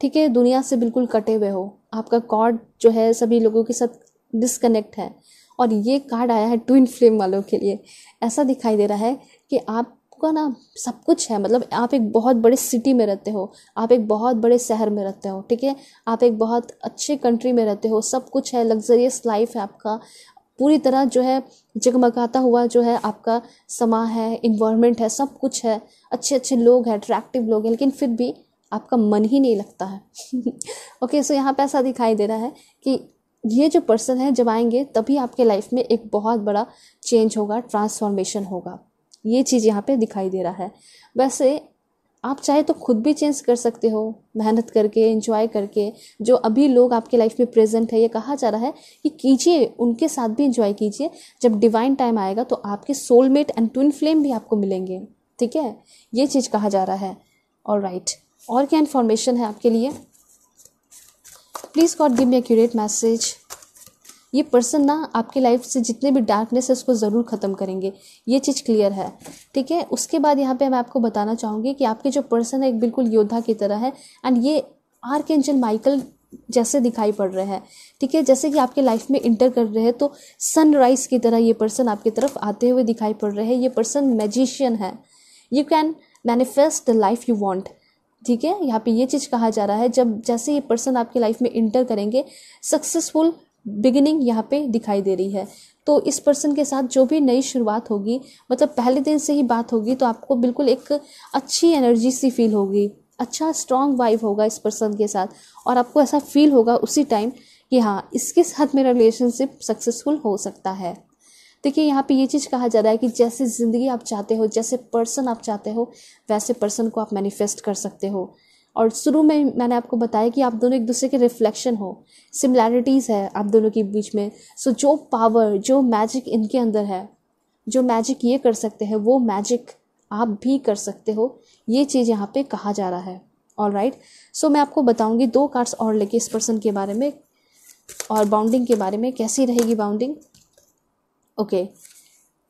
ठीक है? दुनिया से बिल्कुल कटे हुए हो। आपका कॉर्ड जो है, सभी लोगों के साथ डिसकनेक्ट है। और ये कार्ड आया है ट्विन फ्लेम वालों के लिए। ऐसा दिखाई दे रहा है कि आप आपका ना सब कुछ है मतलब आप एक बहुत बड़े सिटी में रहते हो, आप एक बहुत बड़े शहर में रहते हो, ठीक है? आप एक बहुत अच्छे कंट्री में रहते हो, सब कुछ है लग्जरियस लाइफ है आपका। पूरी तरह जो है, जगमगाता हुआ जो है आपका समा है इन्वायरमेंट है, सब कुछ है। अच्छे अच्छे लोग हैं अट्रैक्टिव लोग हैं, लेकिन फिर भी आपका मन ही नहीं लगता है। ओके सो यहाँ पे ऐसा दिखाई दे रहा है कि ये जो पर्सन है, जब आएँगे, तभी आपके लाइफ में एक बहुत बड़ा चेंज होगा ट्रांसफॉर्मेशन होगा। ये चीज़ यहाँ पे दिखाई दे रहा है। वैसे, आप चाहे तो खुद भी चेंज कर सकते हो, मेहनत करके इंजॉय करके, जो अभी लोग आपके लाइफ में प्रेजेंट है, ये कहा जा रहा है कि कीजिए, उनके साथ भी इंजॉय कीजिए। जब डिवाइन टाइम आएगा तो आपके सोलमेट एंड ट्विन फ्लेम भी आपको मिलेंगे। ठीक है? ये चीज़ कहा जा रहा है। और राइट और क्या इन्फॉर्मेशन है आपके लिए? Please God give me accurate message ये पर्सन ना आपकी लाइफ से जितने भी डार्कनेस है, उसको ज़रूर ख़त्म करेंगे। ये चीज़ क्लियर है। ठीक है? उसके बाद यहाँ पे मैं आपको बताना चाहूँगी कि आपके जो पर्सन है, एक बिल्कुल योद्धा की तरह है। एंड ये आर्क एंजल माइकल जैसे दिखाई पड़ रहे हैं। ठीक है? जैसे कि आपके लाइफ में इंटर कर रहे हैं तो सनराइज की तरह ये पर्सन आपकी तरफ़ आते हुए दिखाई पड़ रहे हैं। ये पर्सन मैजिशियन है। You can manifest the life you want ठीक है? यहाँ पे ये चीज़ कहा जा रहा है। जब जैसे ये पर्सन आपकी लाइफ में इंटर करेंगे सक्सेसफुल बिगिनिंग यहाँ पे दिखाई दे रही है। तो इस पर्सन के साथ जो भी नई शुरुआत होगी मतलब पहले दिन से ही बात होगी तो आपको बिल्कुल एक अच्छी एनर्जी सी फील होगी। अच्छा स्ट्रॉन्ग वाइब होगा इस पर्सन के साथ और आपको ऐसा फील होगा उसी टाइम कि हाँ इसके साथ मेरा रिलेशनशिप सक्सेसफुल हो सकता है। देखिए, यहाँ पे ये चीज़ कहा जा रहा है कि जैसे ज़िंदगी आप चाहते हो, जैसे पर्सन आप चाहते हो, वैसे पर्सन को आप मैनिफेस्ट कर सकते हो। और शुरू में मैंने आपको बताया कि आप दोनों एक दूसरे के रिफ्लेक्शन हो सिमिलैरिटीज़ है आप दोनों के बीच में। सो जो पावर जो मैजिक इनके अंदर है, जो मैजिक ये कर सकते हैं, वो मैजिक आप भी कर सकते हो। ये चीज़ यहाँ पे कहा जा रहा है। ऑल राइट सो मैं आपको बताऊँगी दो कार्ड्स और लेके इस पर्सन के बारे में और बाउंडिंग के बारे में, कैसी रहेगी बाउंडिंग ओके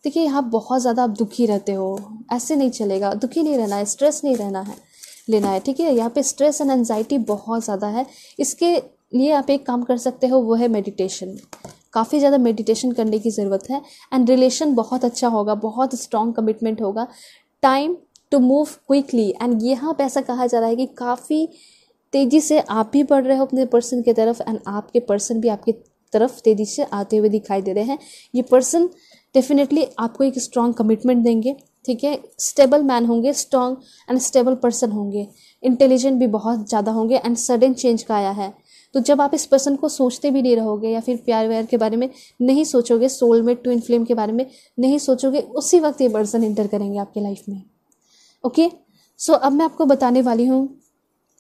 देखिए, यहाँ बहुत ज़्यादा आप दुखी रहते हो। ऐसे नहीं चलेगा। दुखी नहीं रहना है स्ट्रेस नहीं रहना है। लेना है, ठीक है? यहाँ पे स्ट्रेस एंड एनजाइटी बहुत ज़्यादा है। इसके लिए आप एक काम कर सकते हो, वो है मेडिटेशन काफ़ी ज़्यादा मेडिटेशन करने की ज़रूरत है। एंड रिलेशन बहुत अच्छा होगा, बहुत स्ट्रॉन्ग कमिटमेंट होगा। Time to move quickly and यहाँ पे ऐसा कहा जा रहा है कि काफ़ी तेज़ी से आप भी बढ़ रहे हो अपने पर्सन की तरफ़ एंड आपके पर्सन भी आपकी तरफ़ तेज़ी से आते हुए दिखाई दे रहे हैं। ये पर्सन डेफिनेटली आपको एक स्ट्रॉन्ग कमिटमेंट देंगे। ठीक है? स्टेबल मैन होंगे स्ट्रॉन्ग एंड स्टेबल पर्सन होंगे। इंटेलिजेंट भी बहुत ज़्यादा होंगे एंड सडन चेंज का आया है। तो जब आप इस पर्सन को सोचते भी नहीं रहोगे या फिर प्यार व्यार के बारे में नहीं सोचोगे सोलमेट ट्विन फ्लेम के बारे में नहीं सोचोगे, उसी वक्त ये पर्सन इंटर करेंगे आपके लाइफ में। ओके सो अब मैं आपको बताने वाली हूँ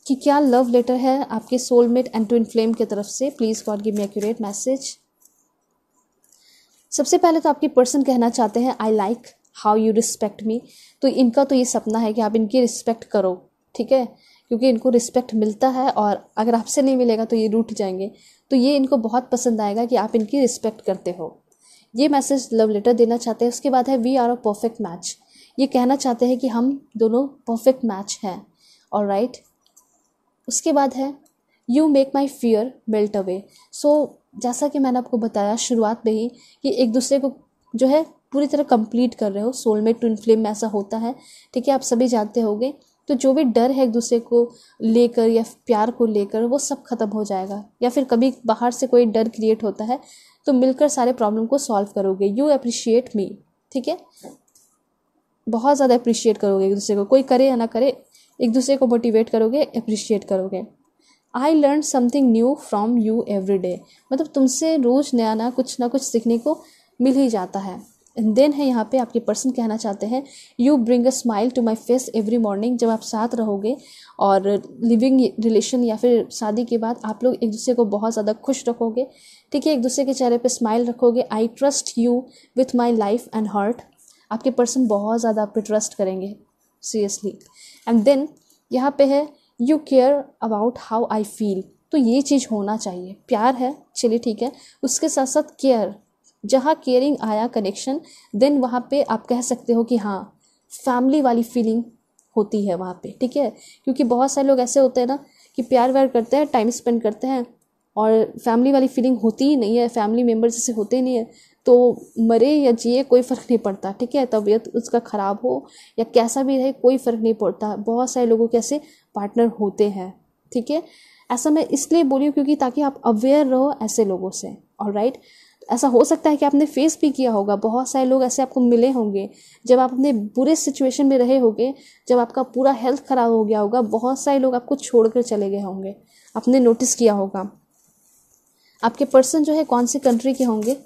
कि क्या लव लेटर है आपके सोलमेट एंड ट्विन फ्लेम की तरफ़ से। Please God give me accurate message सबसे पहले तो आपके पर्सन कहना चाहते हैं I like how you respect me तो इनका तो ये सपना है कि आप इनकी रिस्पेक्ट करो, ठीक है? क्योंकि इनको रिस्पेक्ट मिलता है और अगर आपसे नहीं मिलेगा तो ये रूठ जाएँगे। तो ये इनको बहुत पसंद आएगा कि आप इनकी रिस्पेक्ट करते हो। ये मैसेज लव लेटर देना चाहते हैं। उसके बाद है we are a perfect match ये कहना चाहते हैं कि हम दोनों परफेक्ट मैच हैं। और राइट उसके बाद है you make my fear melt away so जैसा कि मैंने आपको बताया शुरुआत में ही कि एक दूसरे को जो है पूरी तरह कंप्लीट कर रहे हो। सोलमेट ट्विन फ्लेम में ऐसा होता है। ठीक है, आप सभी जानते होंगे। तो जो भी डर है एक दूसरे को लेकर या प्यार को लेकर, वो सब खत्म हो जाएगा। या फिर कभी बाहर से कोई डर क्रिएट होता है तो मिलकर सारे प्रॉब्लम को सॉल्व करोगे। यू अप्रिशिएट मी ठीक है? बहुत ज़्यादा अप्रिशिएट करोगे एक दूसरे को। कोई करे या ना करे, एक दूसरे को मोटिवेट करोगे अप्रिशिएट करोगे। I learn something new from you every day मतलब तुमसे रोज़ नया नया कुछ ना कुछ सीखने को मिल ही जाता है। देन है यहाँ पे आपके पर्सन कहना चाहते हैं you bring a smile to my face every morning जब आप साथ रहोगे और लिविंग रिलेशन या फिर शादी के बाद आप लोग एक दूसरे को बहुत ज़्यादा खुश रखोगे। ठीक है एक दूसरे के चेहरे पे स्माइल रखोगे। I trust you with my life and heart आपके पर्सन बहुत ज़्यादा आप पे ट्रस्ट करेंगे सीरियसली एंड देन यहाँ पे है you care about how I feel तो ये चीज़ होना चाहिए। प्यार है, चलिए ठीक है। उसके साथ साथ केयर जहाँ केयरिंग आया कनेक्शन देन वहाँ पे आप कह सकते हो कि हाँ फैमिली वाली फीलिंग होती है वहाँ पे, ठीक है? क्योंकि बहुत सारे लोग ऐसे होते हैं ना कि प्यार व्यार करते हैं टाइम स्पेंड करते हैं, और फैमिली वाली फीलिंग होती ही नहीं है फैमिली मेंबर जैसे होते नहीं है तो मरे या जिए कोई फ़र्क नहीं पड़ता, ठीक है? तबीयत उसका ख़राब हो या कैसा भी रहे, कोई फ़र्क नहीं पड़ता। बहुत सारे लोगों के ऐसे पार्टनर होते हैं, ठीक है? ऐसा मैं इसलिए बोली हूँ क्योंकि ताकि आप अवेयर रहो ऐसे लोगों से और राइट ऐसा हो सकता है कि आपने फेस भी किया होगा। बहुत सारे लोग ऐसे आपको मिले होंगे। जब आप अपने बुरे सिचुएशन में रहे होंगे, जब आपका पूरा हेल्थ ख़राब हो गया होगा, बहुत सारे लोग आपको छोड़कर चले गए होंगे। आपने नोटिस किया होगा। आपके पर्सन जो है, कौन सी कंट्री के होंगे?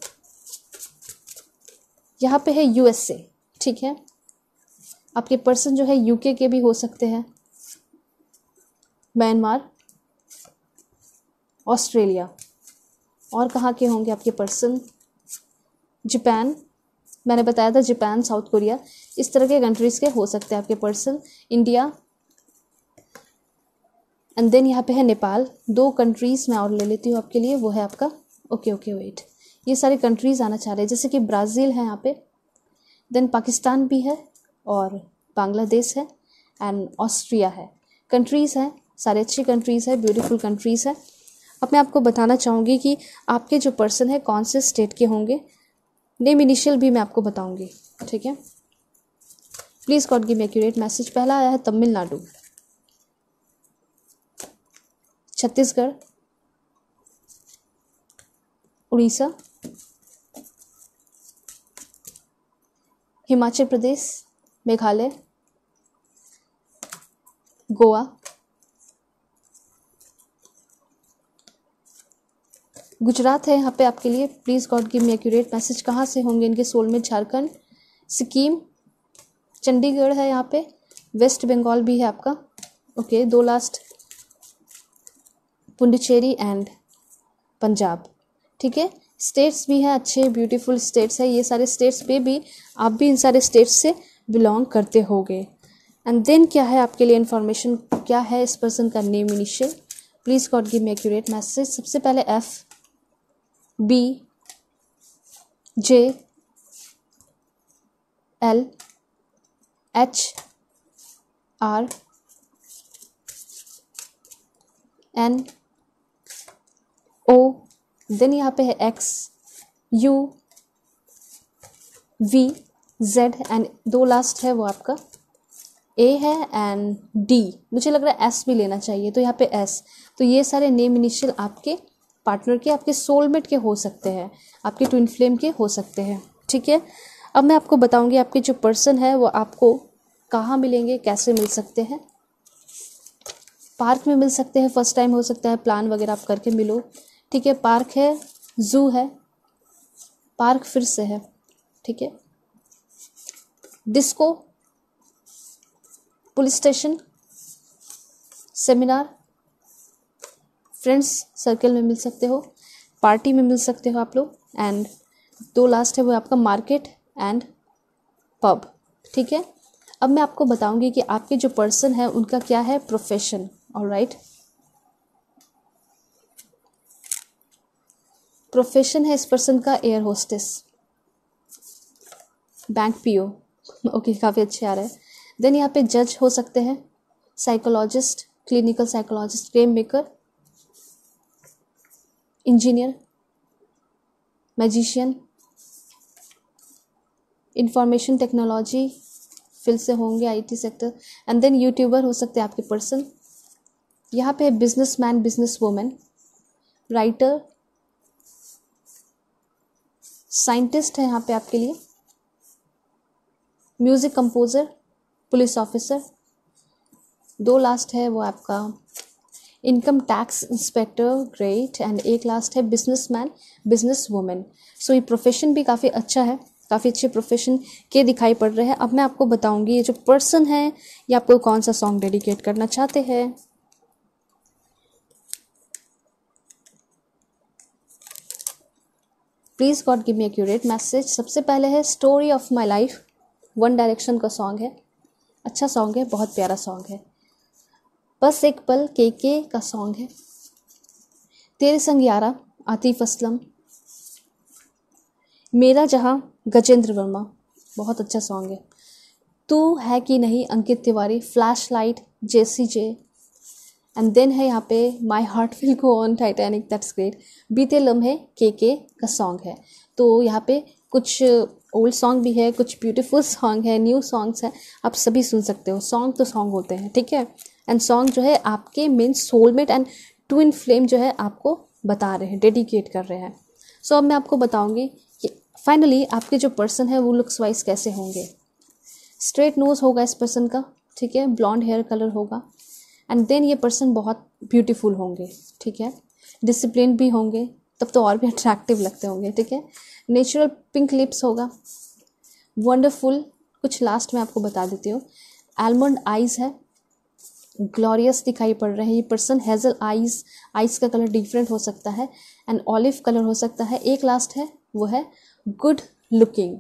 यहाँ पे है यूएसए ठीक है? आपके पर्सन जो है यूके के भी हो सकते हैं। म्यांमार ऑस्ट्रेलिया और कहाँ के होंगे आपके पर्सन? जापान। मैंने बताया था जापान, साउथ कोरिया। इस तरह के कंट्रीज़ के हो सकते हैं आपके पर्सन। इंडिया। एंड देन यहाँ पे है नेपाल। दो कंट्रीज़ मैं और ले लेती हूँ आपके लिए। वो है आपका। ओके ओके वेट ये सारे कंट्रीज़ आना चाह रहे हैं। जैसे कि ब्राज़ील है यहाँ पे। देन पाकिस्तान भी है और बांग्लादेश है। एंड ऑस्ट्रिया है। कंट्रीज़ हैं। सारे अच्छी कंट्रीज़ है। ब्यूटीफुल कंट्रीज़ है। अब मैं आपको बताना चाहूँगी कि आपके जो पर्सन है, कौन से स्टेट के होंगे? नेम इनिशियल भी मैं आपको बताऊँगी, ठीक है? Please God give me accurate message पहला आया है तमिलनाडु। छत्तीसगढ़। उड़ीसा। हिमाचल प्रदेश। मेघालय। गोवा। गुजरात है, यहाँ पे आपके लिए please God give me accurate message कहाँ से होंगे इनके सोल में? झारखंड, सिक्किम, चंडीगढ़ है यहाँ पे वेस्ट बंगाल भी है आपका। ओके दो लास्ट पुंडुचेरी एंड पंजाब ठीक है? स्टेट्स भी हैं, अच्छे ब्यूटीफुल स्टेट्स है। ये सारे स्टेट्स पे भी आप भी इन सारे स्टेट्स से बिलोंग करते होगे। एंड देन क्या है आपके लिए इन्फॉर्मेशन क्या है इस पर्सन का name initial please God give me accurate message सबसे पहले F B, J, L, H, R, N, O, then यहाँ पे है X, U, V, Z and दो लास्ट है वो आपका। ए है एंड डी। मुझे लग रहा है एस भी लेना चाहिए तो यहाँ पे एस। तो ये सारे नेम इनिशियल आपके पार्टनर के, आपके सोलमेट के हो सकते हैं, आपके ट्विन फ्लेम के हो सकते हैं, ठीक है? अब मैं आपको बताऊँगी आपके जो पर्सन है, वो आपको कहाँ मिलेंगे, कैसे मिल सकते हैं? पार्क में मिल सकते हैं फ़र्स्ट टाइम हो सकता है प्लान वगैरह आप करके मिलो, ठीक है? पार्क है जू है, पार्क फिर से है, ठीक है? Disco police station seminar friends circle में मिल सकते हो पार्टी में मिल सकते हो आप लोग एंड दो लास्ट है वो आपका मार्केट एंड पब ठीक है? अब मैं आपको बताऊँगी कि आपके जो पर्सन है, उनका क्या है प्रोफेशन ऑल राइट प्रोफेशन है इस पर्सन का air hostess bank PO okay काफ़ी अच्छे आ रहे हैं। देन यहाँ पे जज हो सकते हैं psychologist clinical psychologist game maker engineer magician information technology field से होंगे IT sector and then YouTuber हो सकते हैं आपके पर्सन यहाँ पे business man business women writer scientist है यहाँ पे आपके लिए. म्यूज़िक कंपोज़र पुलिस ऑफिसर दो लास्ट है वो आपका. Income tax inspector great and एक लास्ट है business man business women so ये प्रोफेशन भी काफ़ी अच्छा है, काफ़ी अच्छे प्रोफेशन के दिखाई पड़ रहे हैं। अब मैं आपको बताऊँगी ये जो पर्सन है, ये आपको कौन सा सॉन्ग डेडिकेट करना चाहते हैं। Please God give me accurate message सबसे पहले है story of my life One Direction का सॉन्ग है. अच्छा सॉन्ग है, बहुत प्यारा सॉन्ग है। बस एक पल के के का सॉन्ग है। तेरे संग यारा, आतिफ असलम। मेरा जहाँ गजेंद्र वर्मा, बहुत अच्छा सॉन्ग है। तू है कि नहीं, Ankit Tiwari flash light Jessie J and then है यहाँ पे my heart will go on Titanic that's great बीते लम्हे के के का सॉन्ग है। तो यहाँ पे कुछ ओल्ड सॉन्ग भी है, कुछ ब्यूटीफुल सॉन्ग है न्यू सॉन्ग्स हैं। आप सभी सुन सकते हो। सॉन्ग तो सॉन्ग होते हैं, ठीक है? एंड सॉन्ग जो है आपके main soulmate and twin flame जो है आपको बता रहे हैं डेडिकेट कर रहे हैं। सो so, अब मैं आपको बताऊँगी कि फाइनली आपके जो पर्सन है वो लुक्स वाइज कैसे होंगे। स्ट्रेट नोज़ होगा इस पर्सन का ठीक है? ब्लॉन्ड हेयर कलर होगा। एंड देन ये पर्सन बहुत ब्यूटीफुल होंगे ठीक है? डिसिप्लिन भी होंगे तब तो और भी अट्रैक्टिव लगते होंगे ठीक है? नेचुरल पिंक लिप्स होगा। वंडरफुल कुछ लास्ट में आपको बता देती हूँ। आलमंड आइज़ है ग्लोरियस दिखाई पड़ रहे हैं। ये पर्सन हैज़ल आइज़ आइज़ का कलर डिफरेंट हो सकता है एंड ऑलिव कलर हो सकता है। एक लास्ट है, वो है गुड लुकिंग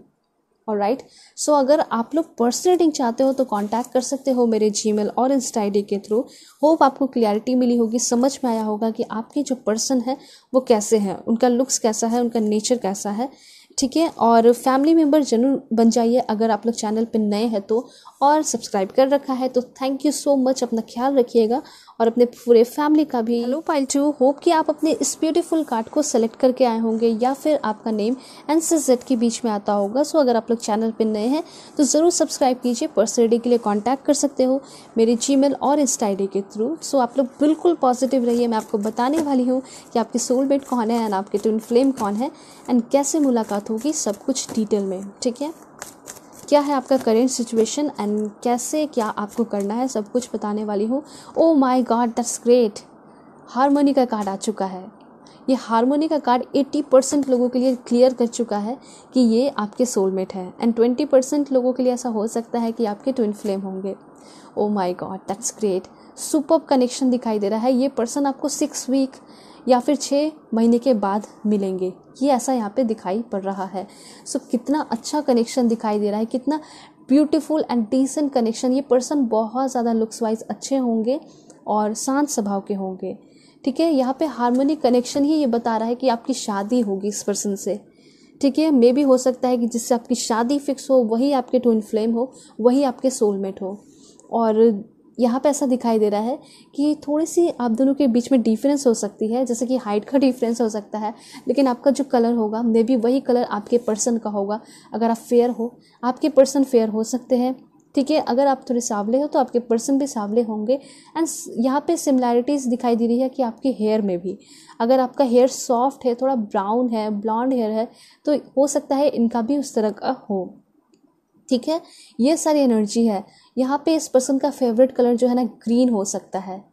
और राइट सो अगर आप लोग पर्सनल रीडिंग चाहते हो तो कांटेक्ट कर सकते हो मेरे जीमेल और इंस्टा आई के थ्रू होप आपको क्लियरिटी मिली होगी, समझ में आया होगा कि आपके जो पर्सन है, वो कैसे हैं, उनका लुक्स कैसा है, उनका नेचर कैसा है, ठीक है? और फैमिली मेंबर ज़रूर बन जाइए। अगर आप लोग चैनल पर नए हैं तो और सब्सक्राइब कर रखा है। तो थैंक यू सो मच अपना ख्याल रखिएगा और अपने पूरे फैमिली का भी। हेलो पाइल टू होप कि आप अपने इस ब्यूटीफुल कार्ड को सेलेक्ट करके आए होंगे या फिर आपका नेम एन से जेड के बीच में आता होगा। सो अगर आप लोग चैनल पर नए हैं तो ज़रूर सब्सक्राइब कीजिए। पर्सनलिटी के लिए कॉन्टैक्ट कर सकते हो मेरे जी और इंस्टा आई के थ्रू सो आप लोग बिल्कुल पॉजिटिव रहिए। मैं आपको बताने वाली हूँ कि आपके सोलमेट कौन है एंड आपके ट्विन फ्लेम कौन है एंड कैसे मुलाकात होगी सब कुछ डिटेल में। ठीक है? क्या है आपका करेंट सिचुएशन एंड कैसे क्या आपको करना है, सब कुछ बताने वाली हूँ। ओ my god that's great harmony का कार्ड आ चुका है। ये हारमोनी का कार्ड 80 परसेंट लोगों के लिए क्लियर कर चुका है कि ये आपके सोलमेट है। एंड 20 परसेंट लोगों के लिए ऐसा हो सकता है कि आपके ट्विन फ्लेम होंगे। ओ my god that's great super connection दिखाई दे रहा है। ये पर्सन आपको सिक्स वीक या फिर छः महीने के बाद मिलेंगे। ये ऐसा यहाँ पे दिखाई पड़ रहा है। सो so, कितना अच्छा कनेक्शन दिखाई दे रहा है कितना ब्यूटीफुल एंड डिसेंट कनेक्शन ये पर्सन बहुत ज़्यादा लुक्स वाइज अच्छे होंगे और शांत स्वभाव के होंगे। ठीक है? यहाँ पे हार्मोनिक कनेक्शन ही ये बता रहा है कि आपकी शादी होगी इस पर्सन से। ठीक है? मे भी हो सकता है कि जिससे आपकी शादी फिक्स हो वही आपके ट्विन फ्लेम हो वही आपके सोलमेट हो। और यहाँ पे ऐसा दिखाई दे रहा है कि थोड़ी सी आप दोनों के बीच में डिफरेंस हो सकती है, जैसे कि हाइट का डिफरेंस हो सकता है, लेकिन आपका जो कलर होगा मे बी वही कलर आपके पर्सन का होगा। अगर आप फेयर हो, आपके पर्सन फेयर हो सकते हैं, ठीक है? अगर आप थोड़े सांवले हो तो आपके पर्सन भी सांवले होंगे। एंड यहाँ पे सिमिलैरिटीज़ दिखाई दे रही है कि आपके हेयर में भी। अगर आपका हेयर सॉफ्ट है, थोड़ा ब्राउन है ब्लॉन्ड हेयर है तो हो सकता है इनका भी उस तरह का हो। ठीक है? ये सारी एनर्जी है। यहाँ पे इस पर्सन का फेवरेट कलर जो है ना ग्रीन हो सकता है।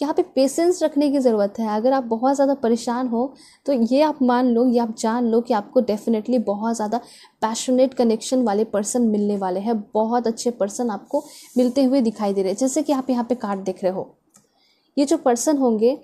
यहाँ पे पेशेंस रखने की ज़रूरत है। अगर आप बहुत ज़्यादा परेशान हो तो ये आप मान लो, या आप जान लो कि आपको डेफिनेटली बहुत ज़्यादा पैशनेट कनेक्शन वाले पर्सन मिलने वाले हैं। बहुत अच्छे पर्सन आपको मिलते हुए दिखाई दे रहे हैं। जैसे कि आप यहाँ पे कार्ड देख रहे हो। ये जो पर्सन होंगे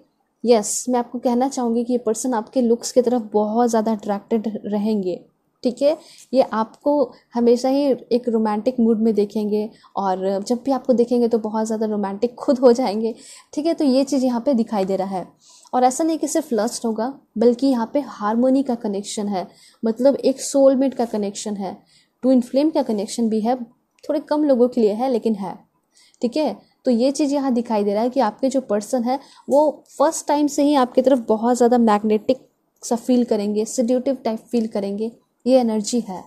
यस मैं आपको कहना चाहूँगी कि ये पर्सन आपके लुक्स की तरफ़ बहुत ज़्यादा अट्रैक्टेड रहेंगे। ठीक है? ये आपको हमेशा ही एक रोमांटिक मूड में देखेंगे और जब भी आपको देखेंगे तो बहुत ज़्यादा रोमांटिक खुद हो जाएँगे। ठीक है? तो ये चीज़ यहाँ पे दिखाई दे रहा है। और ऐसा नहीं कि सिर्फ़ लस्ट होगा, बल्कि यहाँ पे हारमोनी का कनेक्शन है। मतलब एक सोलमेट का कनेक्शन है। ट्विन फ्लेम का कनेक्शन भी है। थोड़े कम लोगों के लिए है, लेकिन है। ठीक है? तो ये चीज़ यहाँ दिखाई दे रहा है कि आपके जो पर्सन है, वो फ़र्स्ट टाइम से ही आपकी तरफ़ बहुत ज़्यादा मैग्नेटिक सा फील करेंगे सड्यूटिव टाइप फील करेंगे। ये एनर्जी है।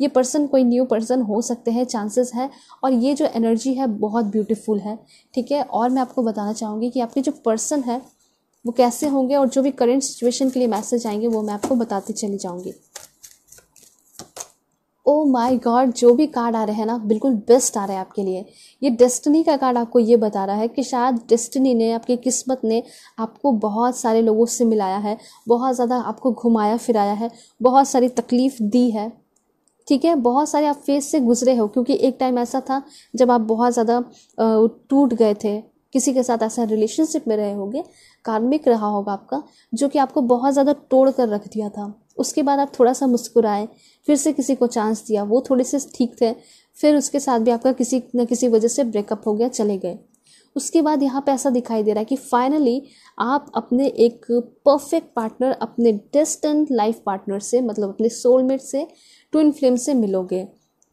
ये पर्सन कोई न्यू पर्सन हो सकते हैं चांसेस है। और ये जो एनर्जी है, बहुत ब्यूटीफुल है। ठीक है? और मैं आपको बताना चाहूँगी कि आपके जो पर्सन है, वो कैसे होंगे और जो भी करेंट सिचुएशन के लिए मैसेज आएँगे, वो मैं आपको बताती चली जाऊँगी। ओ माय गॉड जो भी कार्ड आ रहे हैं ना, बिल्कुल बेस्ट आ रहे हैं आपके लिए। ये डेस्टिनी का कार्ड आपको ये बता रहा है कि शायद डेस्टिनी ने, आपकी किस्मत ने आपको बहुत सारे लोगों से मिलाया है, बहुत ज़्यादा आपको घुमाया फिराया है, बहुत सारी तकलीफ़ दी है। ठीक है? बहुत सारे आप फेस से गुजरे हो, क्योंकि एक टाइम ऐसा था जब आप बहुत ज़्यादा टूट गए थे। किसी के साथ ऐसा रिलेशनशिप में रहे होंगे कार्मिक रहा होगा आपका, जो कि आपको बहुत ज़्यादा तोड़ कर रख दिया था। उसके बाद आप थोड़ा सा मुस्कुराए, फिर से किसी को चांस दिया, वो थोड़े से ठीक थे, फिर उसके साथ भी आपका किसी न किसी वजह से ब्रेकअप हो गया, चले गए। उसके बाद यहाँ पे ऐसा दिखाई दे रहा है कि फाइनली आप अपने एक परफेक्ट पार्टनर अपने डेस्टन लाइफ पार्टनर से मतलब अपने सोलमेट से ट्विन फ्लेम से मिलोगे।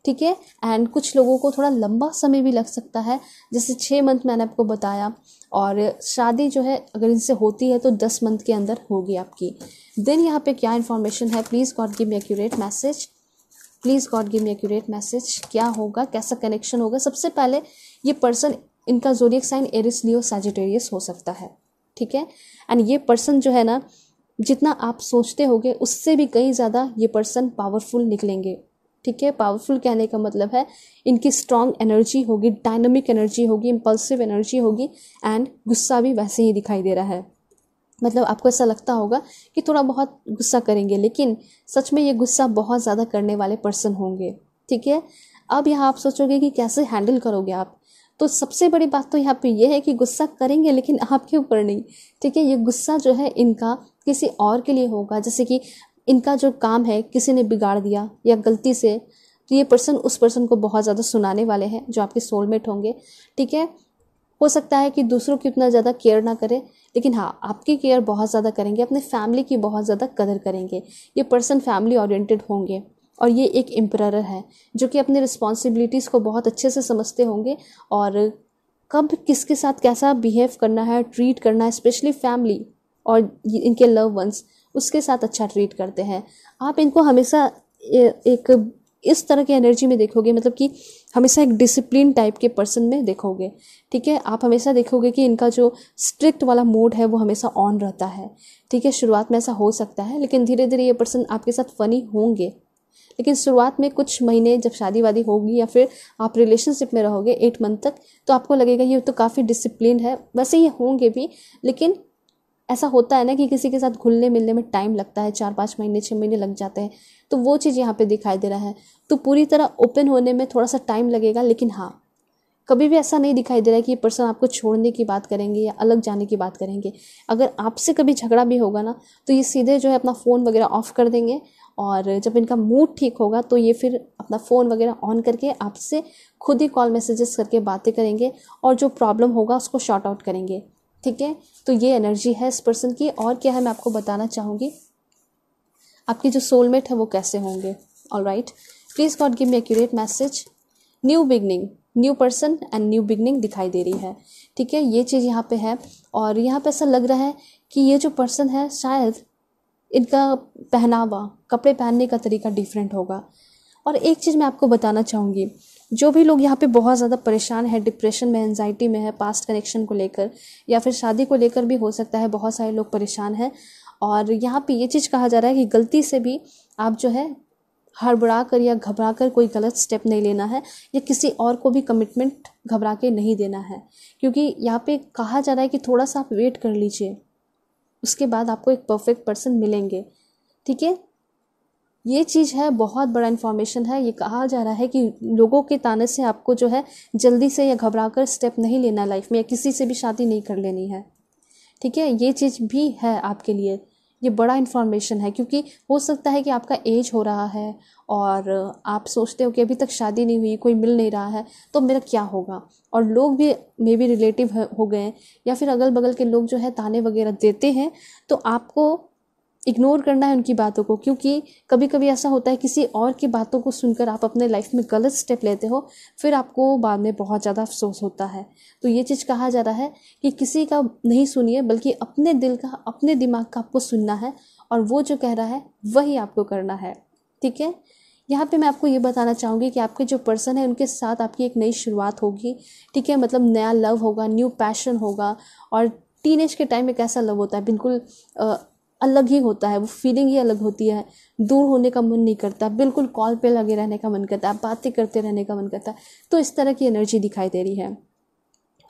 ठीक है? एंड कुछ लोगों को थोड़ा लंबा समय भी लग सकता है। जैसे छः मंथ मैंने आपको बताया। और शादी जो है, अगर इनसे होती है तो दस मंथ के अंदर होगी आपकी। देन यहाँ पे क्या इन्फॉर्मेशन है? Please god give me accurate message please god give me accurate message क्या होगा? कैसा कनेक्शन होगा? सबसे पहले ये पर्सन इनका zodiac sign Aries Leo Sagittarius हो सकता है। ठीक है? एंड ये पर्सन जो है ना, जितना आप सोचते होगे, उससे भी कहीं ज़्यादा ये पर्सन पावरफुल निकलेंगे। ठीक है? पावरफुल कहने का मतलब है, इनकी स्ट्रॉन्ग एनर्जी होगी डायनामिक एनर्जी होगी इम्पल्सिव एनर्जी होगी एंड गुस्सा भी वैसे ही दिखाई दे रहा है। मतलब आपको ऐसा लगता होगा कि थोड़ा बहुत गुस्सा करेंगे, लेकिन सच में ये गुस्सा बहुत ज़्यादा करने वाले पर्सन होंगे, ठीक है? अब यहाँ आप सोचोगे कि कैसे हैंडल करोगे आप? तो सबसे बड़ी बात तो यहाँ पे ये है कि गुस्सा करेंगे, लेकिन आपके ऊपर नहीं, ठीक है? ये गुस्सा जो है इनका किसी और के लिए होगा, जैसे कि इनका जो काम है, किसी ने बिगाड़ दिया या गलती से तो ये पर्सन उस पर्सन को बहुत ज़्यादा सुनाने वाले हैं, जो आपके सोलमेट होंगे। ठीक है? हो सकता है कि दूसरों की उतना ज़्यादा केयर ना करें, लेकिन हाँ आपकी केयर बहुत ज़्यादा करेंगे, अपने फैमिली की बहुत ज़्यादा कदर करेंगे। ये पर्सन फैमिली ओरिएंटेड होंगे, और ये एक एम्पर है, जो कि अपनी रिस्पॉन्सिबिलिटीज़ को बहुत अच्छे से समझते होंगे, और कब किसके साथ कैसा बिहेव करना है ट्रीट करना है स्पेशली फैमिली और इनके लव वंस उसके साथ अच्छा ट्रीट करते हैं। आप इनको हमेशा एक, इस तरह की एनर्जी में देखोगे मतलब कि हमेशा एक डिसिप्लिन टाइप के पर्सन में देखोगे, ठीक है? आप हमेशा देखोगे कि इनका जो स्ट्रिक्ट वाला मूड है, वो हमेशा ऑन रहता है, ठीक है? शुरुआत में ऐसा हो सकता है, लेकिन धीरे धीरे ये पर्सन आपके साथ फ़नी होंगे। लेकिन शुरुआत में कुछ महीने जब शादी वादी होगी या फिर आप रिलेशनशिप में रहोगे एट मंथ तक तो आपको लगेगा ये तो काफ़ी डिसिप्लिन है। वैसे ये होंगे भी, लेकिन ऐसा होता है ना कि किसी के साथ घुलने मिलने में टाइम लगता है, चार पाँच महीने छः महीने लग जाते हैं तो वो चीज़ यहाँ पे दिखाई दे रहा है। तो पूरी तरह ओपन होने में थोड़ा सा टाइम लगेगा, लेकिन हाँ कभी भी ऐसा नहीं दिखाई दे रहा है कि ये पर्सन आपको छोड़ने की बात करेंगे या अलग जाने की बात करेंगे। अगर आपसे कभी झगड़ा भी होगा ना तो ये सीधे जो है अपना फ़ोन वगैरह ऑफ़ कर देंगे और जब इनका मूड ठीक होगा तो ये फिर अपना फ़ोन वगैरह ऑन करके आपसे खुद ही कॉल मैसेजेस करके बातें करेंगे और जो प्रॉब्लम होगा उसको शॉर्ट आउट करेंगे। ठीक है? तो ये एनर्जी है इस पर्सन की। और क्या है मैं आपको बताना चाहूँगी? आपके जो सोलमेट है वो कैसे होंगे? All right please god give me accurate message new beginning new person and new beginning दिखाई दे रही है। ठीक है? ये चीज़ यहाँ पे है। और यहाँ पे ऐसा लग रहा है कि ये जो पर्सन है, शायद इनका पहनावा, कपड़े पहनने का तरीका डिफरेंट होगा। और एक चीज़ मैं आपको बताना चाहूँगी। जो भी लोग यहाँ पे बहुत ज़्यादा परेशान है डिप्रेशन में एनजाइटी में है पास्ट कनेक्शन को लेकर, या फिर शादी को लेकर भी हो सकता है, बहुत सारे लोग परेशान हैं। और यहाँ पे ये चीज़ कहा जा रहा है कि गलती से भी आप जो है हड़बड़ा कर या घबरा कर कोई गलत स्टेप नहीं लेना है, या किसी और को भी कमिटमेंट घबरा के नहीं देना है। क्योंकि यहाँ पे कहा जा रहा है कि थोड़ा सा आप वेट कर लीजिए, उसके बाद आपको एक परफेक्ट पर्सन मिलेंगे। ठीक है? ये चीज़ है, बहुत बड़ा इन्फॉर्मेशन है। ये कहा जा रहा है कि लोगों के ताने से आपको जो है जल्दी से या घबरा कर स्टेप नहीं लेना लाइफ में या किसी से भी शादी नहीं कर लेनी है। ठीक है? ये चीज़ भी है आपके लिए। ये बड़ा इन्फॉर्मेशन है क्योंकि हो सकता है कि आपका एज हो रहा है और आप सोचते हो कि अभी तक शादी नहीं हुई, कोई मिल नहीं रहा है तो मेरा क्या होगा? और लोग भी मे बी रिलेटिव हो गए या फिर अगल बगल के लोग जो है ताने वगैरह देते हैं तो आपको इग्नोर करना है उनकी बातों को, क्योंकि कभी कभी ऐसा होता है किसी और की बातों को सुनकर आप अपने लाइफ में गलत स्टेप लेते हो, फिर आपको बाद में बहुत ज़्यादा अफसोस होता है। तो ये चीज़ कहा जा रहा है कि किसी का नहीं सुनिए, बल्कि अपने दिल का, अपने दिमाग का आपको सुनना है, और वो जो कह रहा है, वही आपको करना है। ठीक है? यहाँ पे मैं आपको ये बताना चाहूँगी कि आपके जो पर्सन है, उनके साथ आपकी एक नई शुरुआत होगी। ठीक है? मतलब नया लव होगा न्यू पैशन होगा, और टीनेज के टाइम एक ऐसा लव होता है, बिल्कुल अलग ही होता है, वो फीलिंग ही अलग होती है। दूर होने का मन नहीं करता, बिल्कुल कॉल पे लगे रहने का मन करता है बातें करते रहने का मन करता है तो इस तरह की एनर्जी दिखाई दे रही है।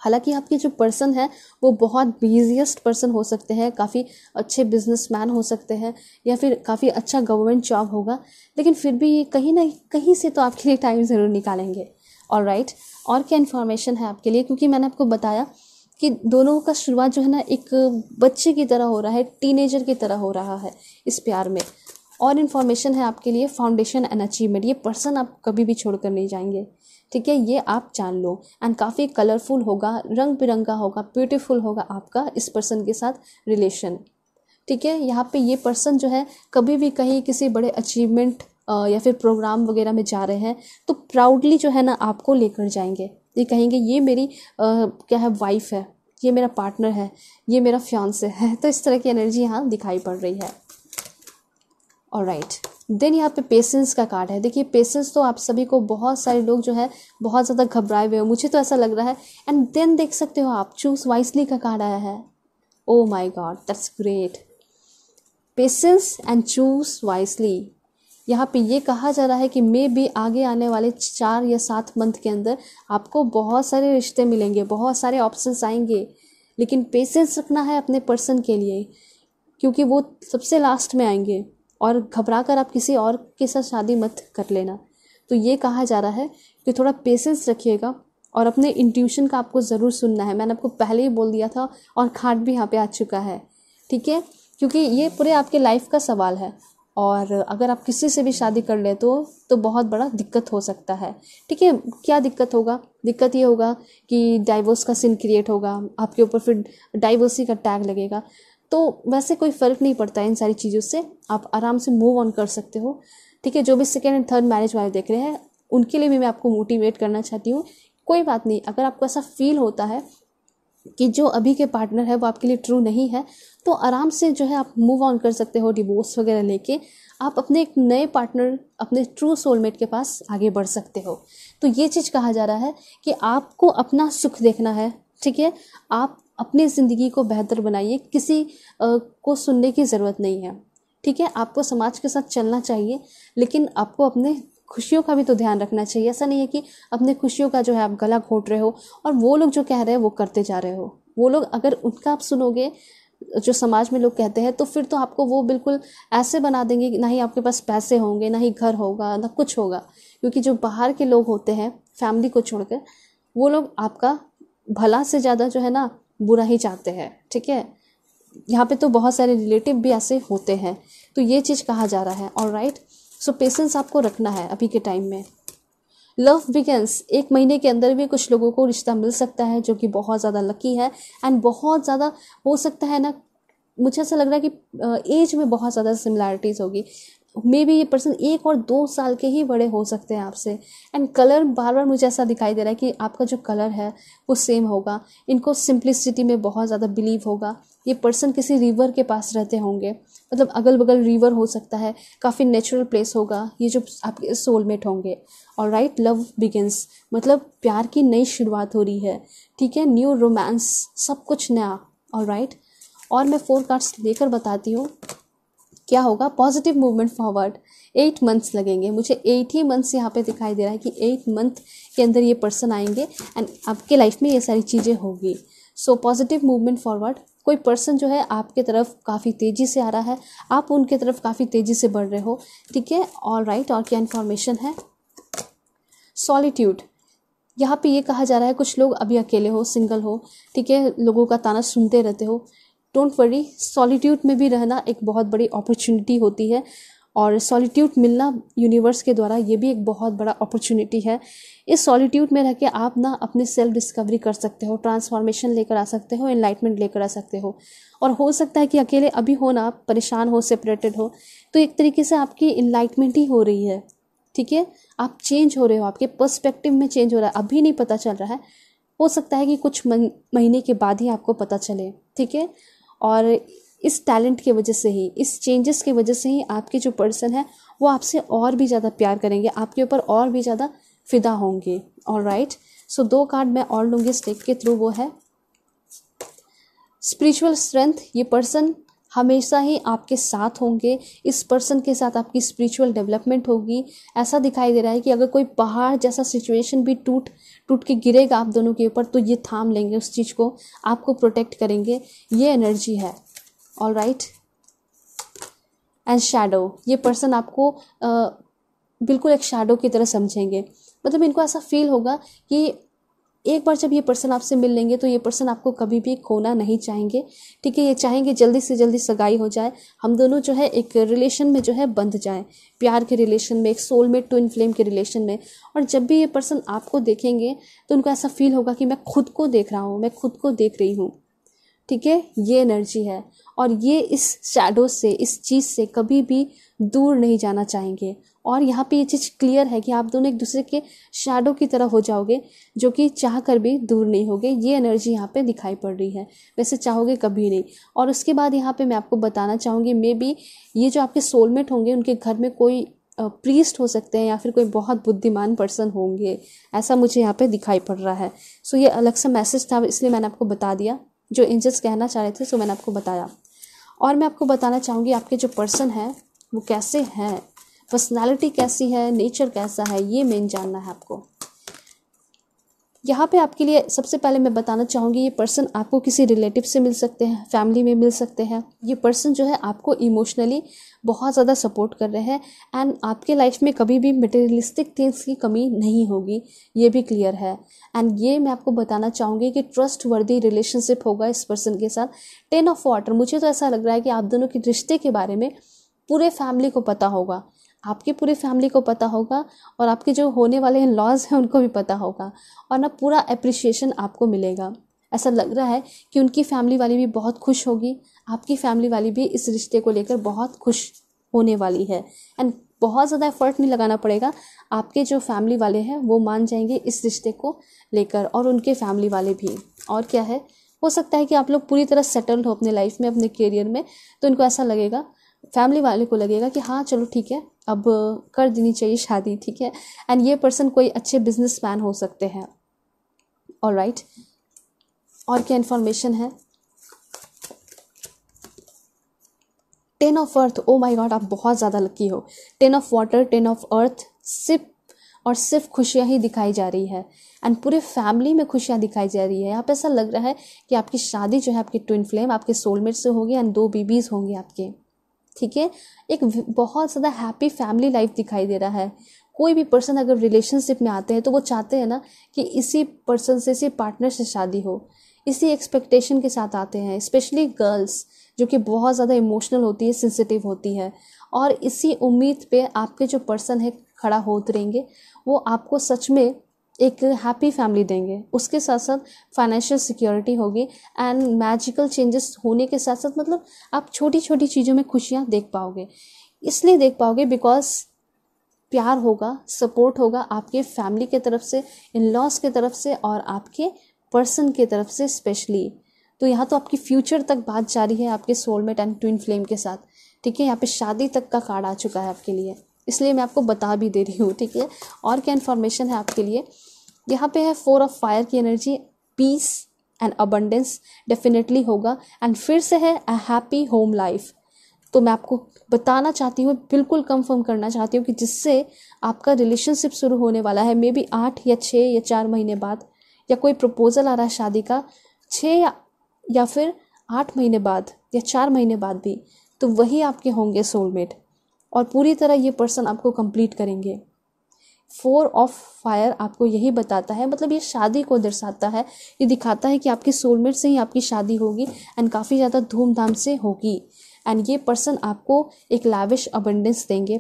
हालाँकि आपके जो पर्सन है, वो बहुत बिजिएस्ट पर्सन हो सकते हैं, काफ़ी अच्छे बिजनेसमैन हो सकते हैं, या फिर काफ़ी अच्छा गवर्नमेंट जॉब होगा, लेकिन फिर भी ये कहीं ना कहीं से तो आपके लिए टाइम ज़रूर निकालेंगे। और राइट और क्या इन्फॉर्मेशन है आपके लिए? क्योंकि मैंने आपको बताया कि दोनों का शुरुआत जो है ना एक बच्चे की तरह हो रहा है टीनेजर की तरह हो रहा है इस प्यार में। और इन्फॉर्मेशन है आपके लिए फाउंडेशन एंड अचीवमेंट ये पर्सन आप कभी भी छोड़कर नहीं जाएँगे। ठीक है, ये आप जान लो। एंड काफ़ी कलरफुल होगा रंग बिरंगा होगा ब्यूटीफुल होगा आपका इस पर्सन के साथ रिलेशन ठीक है, यहाँ पे ये पर्सन जो है, कभी भी कहीं किसी बड़े अचीवमेंट या फिर प्रोग्राम वगैरह में जा रहे हैं तो प्राउडली जो है ना आपको लेकर जाएँगे। ये कहेंगे ये मेरी आ, क्या है वाइफ है ये मेरा पार्टनर है ये मेरा फ्यांसे है। तो इस तरह की एनर्जी यहाँ दिखाई पड़ रही है। और राइट देन यहाँ पे पेशेंस का कार्ड है। देखिए पेशेंस तो आप सभी को बहुत सारे लोग जो है बहुत ज़्यादा घबराए हुए हो। मुझे तो ऐसा लग रहा है। एंड देन देख सकते हो आप चूज़ वाइसली का कार्ड आया है। ओ my god that's great patience and choose wisely यहाँ पे ये कहा जा रहा है कि मे भी आगे आने वाले चार या सात मंथ के अंदर आपको बहुत सारे रिश्ते मिलेंगे, बहुत सारे ऑप्शंस आएँगे। लेकिन पेशेंस रखना है अपने पर्सन के लिए, क्योंकि वो सबसे लास्ट में आएँगे। और घबरा कर आप किसी और के साथ शादी मत कर लेना। तो ये कहा जा रहा है कि थोड़ा पेशेंस रखिएगा और अपने इंट्यूशन का आपको ज़रूर सुनना है। मैंने आपको पहले ही बोल दिया था और खाट भी यहाँ पे आ चुका है। ठीक है? क्योंकि ये पूरे आपके लाइफ का सवाल है। और अगर आप किसी से भी शादी कर ले तो तो बहुत बड़ा दिक्कत हो सकता है। ठीक है, क्या दिक्कत होगा? दिक्कत ये होगा कि डाइवोर्स का सीन क्रिएट होगा, आपके ऊपर फिर डाइवोर्सी का टैग लगेगा। तो वैसे कोई फ़र्क नहीं पड़ता है इन सारी चीज़ों से, आप आराम से मूव ऑन कर सकते हो। ठीक है, जो भी सेकेंड एंड थर्ड मैरिज वाले देख रहे हैं, उनके लिए भी मैं आपको मोटिवेट करना चाहती हूँ। कोई बात नहीं, अगर आपको ऐसा फील होता है कि जो अभी के पार्टनर है वो आपके लिए ट्रू नहीं है तो आराम से जो है आप मूव ऑन कर सकते हो डिवोर्स वगैरह लेके। आप अपने एक नए पार्टनर अपने ट्रू सोलमेट के पास आगे बढ़ सकते हो। तो ये चीज़ कहा जा रहा है कि आपको अपना सुख देखना है ठीक है? आप अपनी ज़िंदगी को बेहतर बनाइए किसी आ, को सुनने की ज़रूरत नहीं है ठीक है? आपको समाज के साथ चलना चाहिए लेकिन आपको अपने खुशियों का भी तो ध्यान रखना चाहिए। ऐसा नहीं है कि अपने खुशियों का जो है आप गला घोट रहे हो और वो लोग जो कह रहे हैं वो करते जा रहे हो। वो लोग अगर उनका आप सुनोगे, जो समाज में लोग कहते हैं तो फिर तो आपको वो बिल्कुल ऐसे बना देंगे कि ना ही आपके पास पैसे होंगे, ना ही घर होगा, ना कुछ होगा। क्योंकि जो बाहर के लोग होते हैं, फैमिली को छोड़कर, वो लोग आपका भला से ज़्यादा जो है ना बुरा ही चाहते हैं, ठीक है? यहाँ पे तो बहुत सारे रिलेटिव भी ऐसे होते हैं। तो ये चीज़ कहा जा रहा है और राइट सो पेशेंस आपको रखना है अभी के टाइम में। लव बिगेंस एक महीने के अंदर भी कुछ लोगों को रिश्ता मिल सकता है, जो कि बहुत ज़्यादा लकी है। एंड बहुत ज़्यादा, हो सकता है ना, मुझे ऐसा लग रहा है कि एज में बहुत ज़्यादा सिमिलैरिटीज़ होगी। मे बी ये पर्सन एक और दो साल के ही बड़े हो सकते हैं आपसे। एंड कलर बार बार मुझे ऐसा दिखाई दे रहा है कि आपका जो कलर है, वो सेम होगा। इनको सिंप्लिसिटी में बहुत ज़्यादा बिलीव होगा। ये पर्सन किसी रिवर के पास रहते होंगे। मतलब अगल बगल रिवर हो सकता है। काफ़ी नेचुरल प्लेस होगा। ये जो आपके सोलमेट होंगे। और राइट लव बिगिनस मतलब प्यार की नई शुरुआत हो रही है। ठीक है न्यू रोमांस सब कुछ नया। और राइट और मैं फोर कार्ड्स लेकर बताती हूँ। क्या होगा? Positive movement forward eight months लगेंगे। मुझे एट ही मंथ्स यहाँ पे दिखाई दे रहा है कि एट मंथ के अंदर ये पर्सन आएँगे एंड आपके लाइफ में ये सारी चीज़ें होगी। सो पॉजिटिव मूवमेंट फॉरवर्ड कोई पर्सन जो है आपके तरफ़ काफ़ी तेज़ी से आ रहा है। आप उनके तरफ़ काफ़ी तेज़ी से बढ़ रहे हो। ठीक है? ऑल राइट और क्या इन्फॉर्मेशन है? सॉलिट्यूड यहाँ पे ये कहा जा रहा है, कुछ लोग अभी अकेले हो सिंगल हो। ठीक है? लोगों का ताना सुनते रहते हो। डोंट वरी सॉलिट्यूड में भी रहना एक बहुत बड़ी अपॉर्चुनिटी होती है और सॉलिट्यूड मिलना यूनिवर्स के द्वारा ये भी एक बहुत बड़ा अपॉर्चुनिटी है। इस सॉलिट्यूड में रह के आप ना अपने सेल्फ डिस्कवरी कर सकते हो ट्रांसफॉर्मेशन लेकर आ सकते हो इनलाइटमेंट लेकर आ सकते हो। और हो सकता है कि अकेले अभी हो ना आप परेशान हो सेपरेटेड हो तो एक तरीके से आपकी इनलाइटमेंट ही हो रही है। ठीक है? आप चेंज हो रहे हो, आपके पर्सपेक्टिव में चेंज हो रहा है, अभी नहीं पता चल रहा है। हो सकता है कि कुछ महीने के बाद ही आपको पता चले। ठीक है? और इस टैलेंट की वजह से ही, इस चेंजेस की वजह से ही आपके जो पर्सन है, वो आपसे और भी ज़्यादा प्यार करेंगे, आपके ऊपर और भी ज़्यादा फिदा होंगे। और राइट सो दो कार्ड मैं और लूँगी स्टेक के थ्रू वो है स्पिरिचुअल स्ट्रेंथ ये पर्सन हमेशा ही आपके साथ होंगे, इस पर्सन के साथ आपकी स्पिरिचुअल डेवलपमेंट होगी। ऐसा दिखाई दे रहा है कि अगर कोई पहाड़ जैसा सिचुएशन भी टूट टूट के गिरेगा आप दोनों के ऊपर तो ये थाम लेंगे उस चीज़ को। आपको प्रोटेक्ट करेंगे। ये एनर्जी है। ऑल राइट एंड शेडो ये पर्सन आपको आ, बिल्कुल एक शेडो की तरह समझेंगे। मतलब इनको ऐसा फील होगा कि एक बार जब ये पर्सन आपसे मिल लेंगे तो ये पर्सन आपको कभी भी खोना नहीं चाहेंगे। ठीक है, ये चाहेंगे जल्दी से जल्दी सगाई हो जाए, हम दोनों जो है एक रिलेशन में जो है बंध जाए, प्यार के रिलेशन में, एक सोलमेट टू फ्लेम के रिलेशन में। और जब भी ये पर्सन आपको देखेंगे तो उनको ऐसा फील होगा कि मैं खुद को देख रहा हूँ, मैं खुद को देख रही हूँ। ठीक है, ये एनर्जी है। और ये इस शैडो से, इस चीज़ से कभी भी दूर नहीं जाना चाहेंगे। और यहाँ पे ये चीज़ क्लियर है कि आप दोनों एक दूसरे के शेडो की तरह हो जाओगे, जो कि चाह कर भी दूर नहीं होगे। ये एनर्जी यहाँ पे दिखाई पड़ रही है। वैसे चाहोगे कभी नहीं। और उसके बाद यहाँ पे मैं आपको बताना चाहूँगी मे बी ये जो आपके सोलमेट होंगे, उनके घर में कोई प्रीस्ट हो सकते हैं या फिर कोई बहुत बुद्धिमान पर्सन होंगे। ऐसा मुझे यहाँ पे दिखाई पड़ रहा है। सो ये अलग सा मैसेज था, इसलिए मैंने आपको बता दिया। जो एंजल्स कहना चाह रहे थे सो मैंने आपको बताया। और मैं आपको बताना चाहूँगी, आपके जो पर्सन हैं, वो कैसे हैं? पर्सनालिटी कैसी है नेचर कैसा है, ये मेन जानना है आपको। यहाँ पे आपके लिए सबसे पहले मैं बताना चाहूँगी, ये पर्सन आपको किसी रिलेटिव से मिल सकते हैं फैमिली में मिल सकते हैं। ये पर्सन जो है आपको इमोशनली बहुत ज़्यादा सपोर्ट कर रहे हैं एंड आपके लाइफ में कभी भी मटेरियलिस्टिक थिंग्स की कमी नहीं होगी, ये भी क्लियर है। एंड ये मैं आपको बताना चाहूँगी कि ट्रस्ट वर्दी रिलेशनशिप होगा इस पर्सन के साथ। टेन ऑफ़ वाटर मुझे तो ऐसा लग रहा है कि आप दोनों के रिश्ते के बारे में पूरे फैमिली को पता होगा। आपकी पूरी फैमिली को पता होगा और आपके जो होने वाले इन लॉज हैं, उनको भी पता होगा। और ना पूरा अप्रिशिएशन आपको मिलेगा। ऐसा लग रहा है कि उनकी फैमिली वाली भी बहुत खुश होगी। आपकी फैमिली वाली भी इस रिश्ते को लेकर बहुत खुश होने वाली है। एंड बहुत ज़्यादा एफर्ट नहीं लगाना पड़ेगा। आपके जो फैमिली वाले हैं, वो मान जाएँगे इस रिश्ते को लेकर और उनके फैमिली वाले भी। और क्या है? हो सकता है कि आप लोग पूरी तरह सेटल्ड हो अपने लाइफ में, अपने करियर में तो उनको ऐसा लगेगा फैमिली वाले को लगेगा कि हाँ चलो ठीक है, अब कर देनी चाहिए शादी, ठीक है? एंड ये पर्सन कोई अच्छे बिज़नेस मैन हो सकते हैं। और राइट और क्या इन्फॉर्मेशन है? Ten of earth oh my god आप बहुत ज़्यादा लकी हो। Ten of water ten of earth सिर्फ़ और सिर्फ़ खुशियाँ ही दिखाई जा रही है। एंड पूरे फैमिली में खुशियाँ दिखाई जा रही है। यहाँ पे ऐसा लग रहा है कि आपकी शादी जो है, आपकी ट्विन फ्लेम आपके सोलमेट से होगी एंड दो बेबीज़ होंगे आपके। ठीक है? एक बहुत ज़्यादा हैप्पी फैमिली लाइफ दिखाई दे रहा है। कोई भी पर्सन अगर रिलेशनशिप में आते हैं तो वो चाहते हैं ना कि इसी पर्सन से, इसी पार्टनर से शादी हो। इसी एक्सपेक्टेशन के साथ आते हैं स्पेशली गर्ल्स जो कि बहुत ज़्यादा इमोशनल होती है सेंसिटिव होती है। और इसी उम्मीद पे आपके जो पर्सन है, खड़ा हो उतरेंगे वो आपको सच में एक हैप्पी फैमिली देंगे। उसके साथ साथ फाइनेंशियल सिक्योरिटी होगी एंड मैजिकल चेंजेस होने के साथ साथ मतलब आप छोटी छोटी चीज़ों में खुशियाँ देख पाओगे। इसलिए देख पाओगे बिकॉज़ प्यार होगा सपोर्ट होगा आपके फैमिली के तरफ़ से इन लॉस के तरफ़ से और आपके पर्सन के तरफ़ से स्पेशली तो यहाँ तो आपकी फ्यूचर तक बात जारी है आपके सोलमेट एंड ट्विन फ्लेम के साथ। ठीक है, यहाँ पे शादी तक का कार्ड आ चुका है आपके लिए। इसलिए मैं आपको बता भी दे रही हूँ ठीक है? और क्या इन्फॉर्मेशन है आपके लिए? यहाँ पे है फोर ऑफ़ फायर की energy peace and abundance definitely होगा। एंड फिर से है अ हैप्पी होम लाइफ तो मैं आपको बताना चाहती हूँ बिल्कुल कंफर्म करना चाहती हूँ कि जिससे आपका रिलेशनशिप शुरू होने वाला है मे बी आठ या छः या चार महीने बाद या कोई प्रपोजल आ रहा है शादी का छः या, या फिर आठ महीने बाद या चार महीने बाद भी तो वही आपके होंगे सोलमेट और पूरी तरह ये पर्सन आपको कंप्लीट करेंगे। फोर ऑफ़ फायर आपको यही बताता है मतलब ये शादी को दर्शाता है। ये दिखाता है कि आपकी सोलमेट से ही आपकी शादी होगी एंड काफ़ी ज़्यादा धूमधाम से होगी। एंड ये पर्सन आपको एक लाविश अबंडेंस देंगे।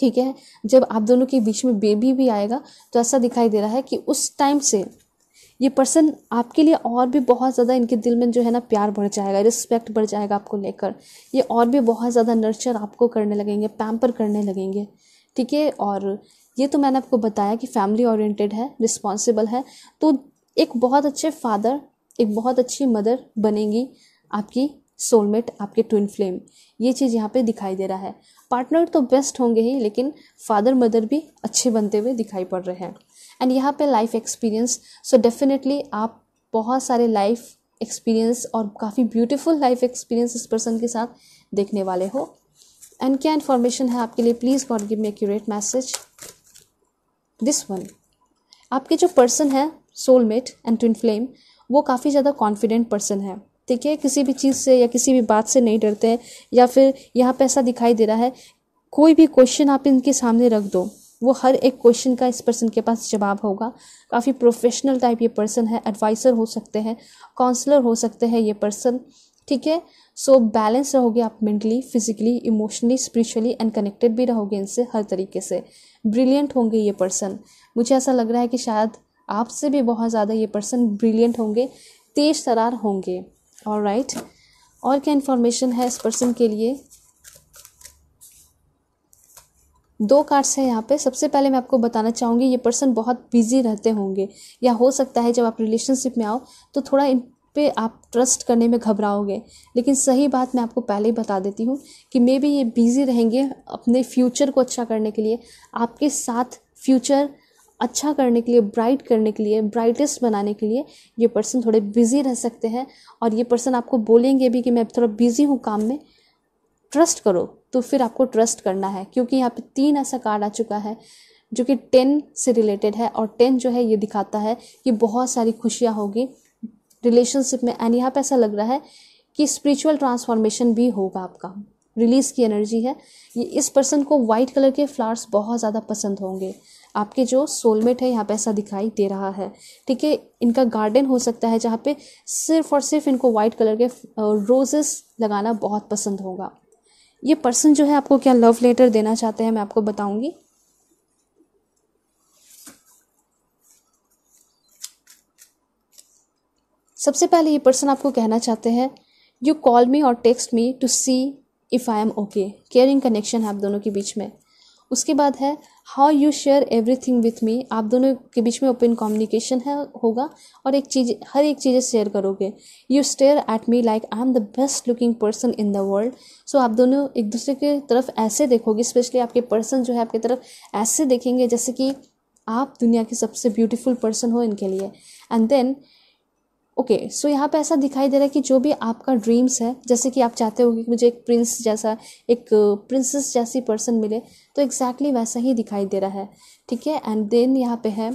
ठीक है? जब आप दोनों के बीच में बेबी भी आएगा तो ऐसा दिखाई दे रहा है कि उस टाइम से ये पर्सन आपके लिए और भी बहुत ज़्यादा इनके दिल में जो है ना प्यार बढ़ जाएगा रिस्पेक्ट बढ़ जाएगा आपको लेकर। ये और भी बहुत ज़्यादा नर्चर आपको करने लगेंगे पैम्पर करने लगेंगे। ठीक है? और ये तो मैंने आपको बताया कि फैमिली ओरिएंटेड है रिस्पॉन्सिबल है। तो एक बहुत अच्छे फादर एक बहुत अच्छी मदर बनेंगी आपकी सोलमेट आपके ट्विन फ्लेम ये चीज़ यहाँ पे दिखाई दे रहा है। पार्टनर तो बेस्ट होंगे ही, लेकिन फादर मदर भी अच्छे बनते हुए दिखाई पड़ रहे हैं। एंड यहाँ पे लाइफ एक्सपीरियंस सो डेफिनेटली आप बहुत सारे लाइफ एक्सपीरियंस और काफ़ी ब्यूटीफुल लाइफ एक्सपीरियंस इस पर्सन के साथ देखने वाले हो। एंड क्या इन्फॉर्मेशन है आपके लिए? Please god give me accurate message this one आपके जो पर्सन है सोलमेट एंड ट्विन फ्लेम वो काफ़ी ज़्यादा कॉन्फिडेंट पर्सन है। ठीक है? किसी भी चीज़ से या किसी भी बात से नहीं डरते हैं या फिर यहाँ पे ऐसा दिखाई दे रहा है, कोई भी क्वेश्चन आप इनके सामने रख दो। वो हर एक क्वेश्चन का इस पर्सन के पास जवाब होगा। काफ़ी प्रोफेशनल टाइप ये पर्सन है एडवाइसर हो सकते हैं काउंसलर हो सकते हैं ये पर्सन ठीक है? सो बैलेंस रहोगे आप mentally physically emotionally spiritually and connected भी रहोगे इनसे हर तरीके से। ब्रिलियंट होंगे ये पर्सन मुझे ऐसा लग रहा है कि शायद आपसे भी बहुत ज़्यादा ये पर्सन ब्रिलियंट होंगे, तेज तरार होंगे। और राइट और क्या इन्फॉर्मेशन है इस पर्सन के लिए? दो कार्ड्स हैं यहाँ पे। सबसे पहले मैं आपको बताना चाहूँगी, ये पर्सन बहुत बिज़ी रहते होंगे, या हो सकता है जब आप रिलेशनशिप में आओ तो थोड़ा इन पे आप ट्रस्ट करने में घबराओगे। लेकिन सही बात मैं आपको पहले ही बता देती हूँ कि मे बी ये बिज़ी रहेंगे अपने फ्यूचर को अच्छा करने के लिए, आपके साथ फ्यूचर अच्छा करने के लिए ब्राइट करने के लिए ब्राइटेस्ट बनाने के लिए ये पर्सन थोड़े बिज़ी रह सकते हैं। और ये पर्सन आपको बोलेंगे भी कि मैं थोड़ा बिज़ी हूँ काम में ट्रस्ट करो। तो फिर आपको ट्रस्ट करना है। क्योंकि यहाँ पे तीन ऐसा कार्ड आ चुका है, जो कि टेन से रिलेटेड है और टेन जो है ये दिखाता है कि बहुत सारी खुशियाँ होगी रिलेशनशिप में। एंड यहाँ पे ऐसा लग रहा है कि स्पिरिचुअल ट्रांसफॉर्मेशन भी होगा आपका। रिलीज़ की एनर्जी है। ये इस पर्सन को वाइट कलर के फ्लावर्स बहुत ज़्यादा पसंद होंगे। आपके जो सोलमेट है, यहाँ पे ऐसा दिखाई दे रहा है। ठीक है, इनका गार्डन हो सकता है जहाँ पे सिर्फ़ और सिर्फ़ इनको वाइट कलर के रोजेस लगाना बहुत पसंद होगा। ये पर्सन जो है आपको क्या लव लेटर देना चाहते हैं, मैं आपको बताऊँगी। सबसे पहले ये पर्सन आपको कहना चाहते हैं यू कॉल मी और text me to see if I am okay caring connection है आप दोनों के बीच में। उसके बाद है how you share everything with me आप दोनों के बीच में ओपन कम्युनिकेशन है, होगा, और एक चीज़, हर एक चीज़ें शेयर करोगे. You stare at me like I am the best looking person in the world so आप दोनों एक दूसरे के तरफ़ ऐसे देखोगे स्पेशली आपके पर्सन जो है, आपकी तरफ़ ऐसे देखेंगे जैसे कि आप दुनिया के सबसे ब्यूटीफुल पर्सन हो इनके लिए. And then okay okay, so so यहाँ पे ऐसा दिखाई दे रहा है कि जो भी आपका ड्रीम्स है जैसे कि आप चाहते हो कि मुझे एक प्रिंस जैसा एक प्रिंसेस जैसी पर्सन मिले तो एग्जैक्टली exactly वैसा ही दिखाई दे रहा है। ठीक है? एंड देन यहाँ पे है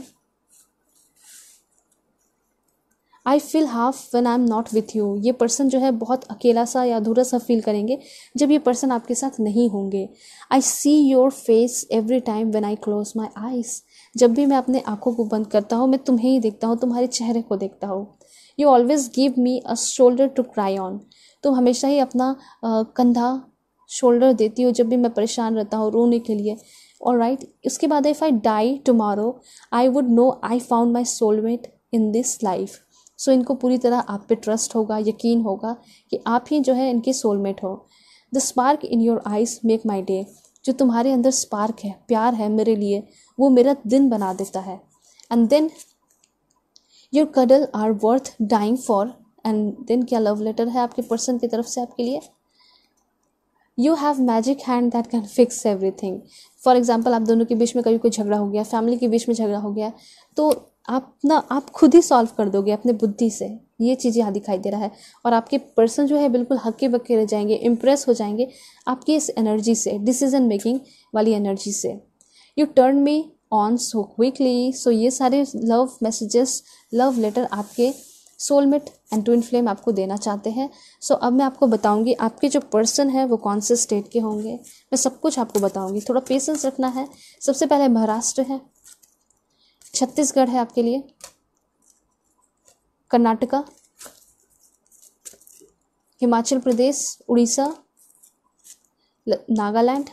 I feel half one I am not with you ये पर्सन जो है बहुत अकेला सा या अधूरा सा फील करेंगे जब ये पर्सन आपके साथ नहीं होंगे। I see your face every time when I close my eyes जब भी मैं अपने आँखों को बंद करता हूँ मैं तुम्हें ही देखता हूँ तुम्हारे चेहरे को देखता हूँ। You always give me a shoulder to cry on तुम हमेशा ही अपना कंधा शोल्डर देती हो जब भी मैं परेशान रहता हूँ रोने के लिए। और राइट इसके बाद if I die tomorrow I would know I found my soulmate in this life so इनको पूरी तरह आप पे ट्रस्ट होगा, यकीन होगा कि आप ही जो है इनके सोलमेट हो। The spark in your eyes make my day जो तुम्हारे अंदर स्पार्क है, प्यार है मेरे लिए, वो मेरा दिन बना देता है। And then your cuddle are worth dying for and then क्या लव लेटर है आपके पर्सन की तरफ़ से आपके लिए? You have magic hand that can fix everything for example आप दोनों के बीच में कभी कोई झगड़ा हो गया फैमिली के बीच में झगड़ा हो गया तो आप ना, आप खुद ही सॉल्व कर दोगे अपने बुद्धि से। ये चीज़ यहाँ दिखाई दे रहा है। और आपके पर्सन जो है बिल्कुल हक्के बक्के रह जाएँगे इम्प्रेस हो जाएँगे आपकी इस एनर्जी से डिसीज़न मेकिंग वाली एनर्जी से। You turn me on so quickly so ये सारे लव मैसेजेस लव लेटर आपके सोलमेट एंड ट्विन फ्लेम आपको देना चाहते हैं। सो so, अब मैं आपको बताऊँगी आपके जो पर्सन है वो कौन से स्टेट के होंगे। मैं सब कुछ आपको बताऊँगी। थोड़ा पेशेंस रखना है। सबसे पहले महाराष्ट्र है। छत्तीसगढ़ है आपके लिए। कर्नाटका। हिमाचल प्रदेश उड़ीसा। नागालैंड।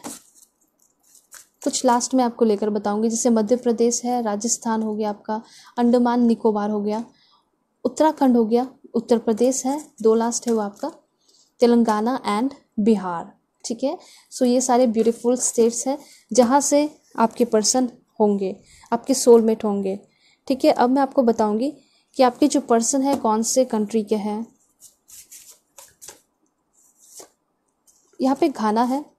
कुछ लास्ट में आपको लेकर बताऊँगी, जैसे मध्य प्रदेश है, राजस्थान हो गया आपका, अंडमान, निकोबार हो गया, उत्तराखंड हो गया, उत्तर प्रदेश है, दो लास्ट है वो आपका, तेलंगाना एंड बिहार, ठीक है? सो ये सारे ब्यूटीफुल स्टेट्स हैं, जहाँ से आपके पर्सन होंगे, आपके सोलमेट होंगे, ठीक है? अब मैं आपको बताऊँगी कि आपके जो पर्सन है, कौन से कंट्री के हैं। यहाँ पे घाना है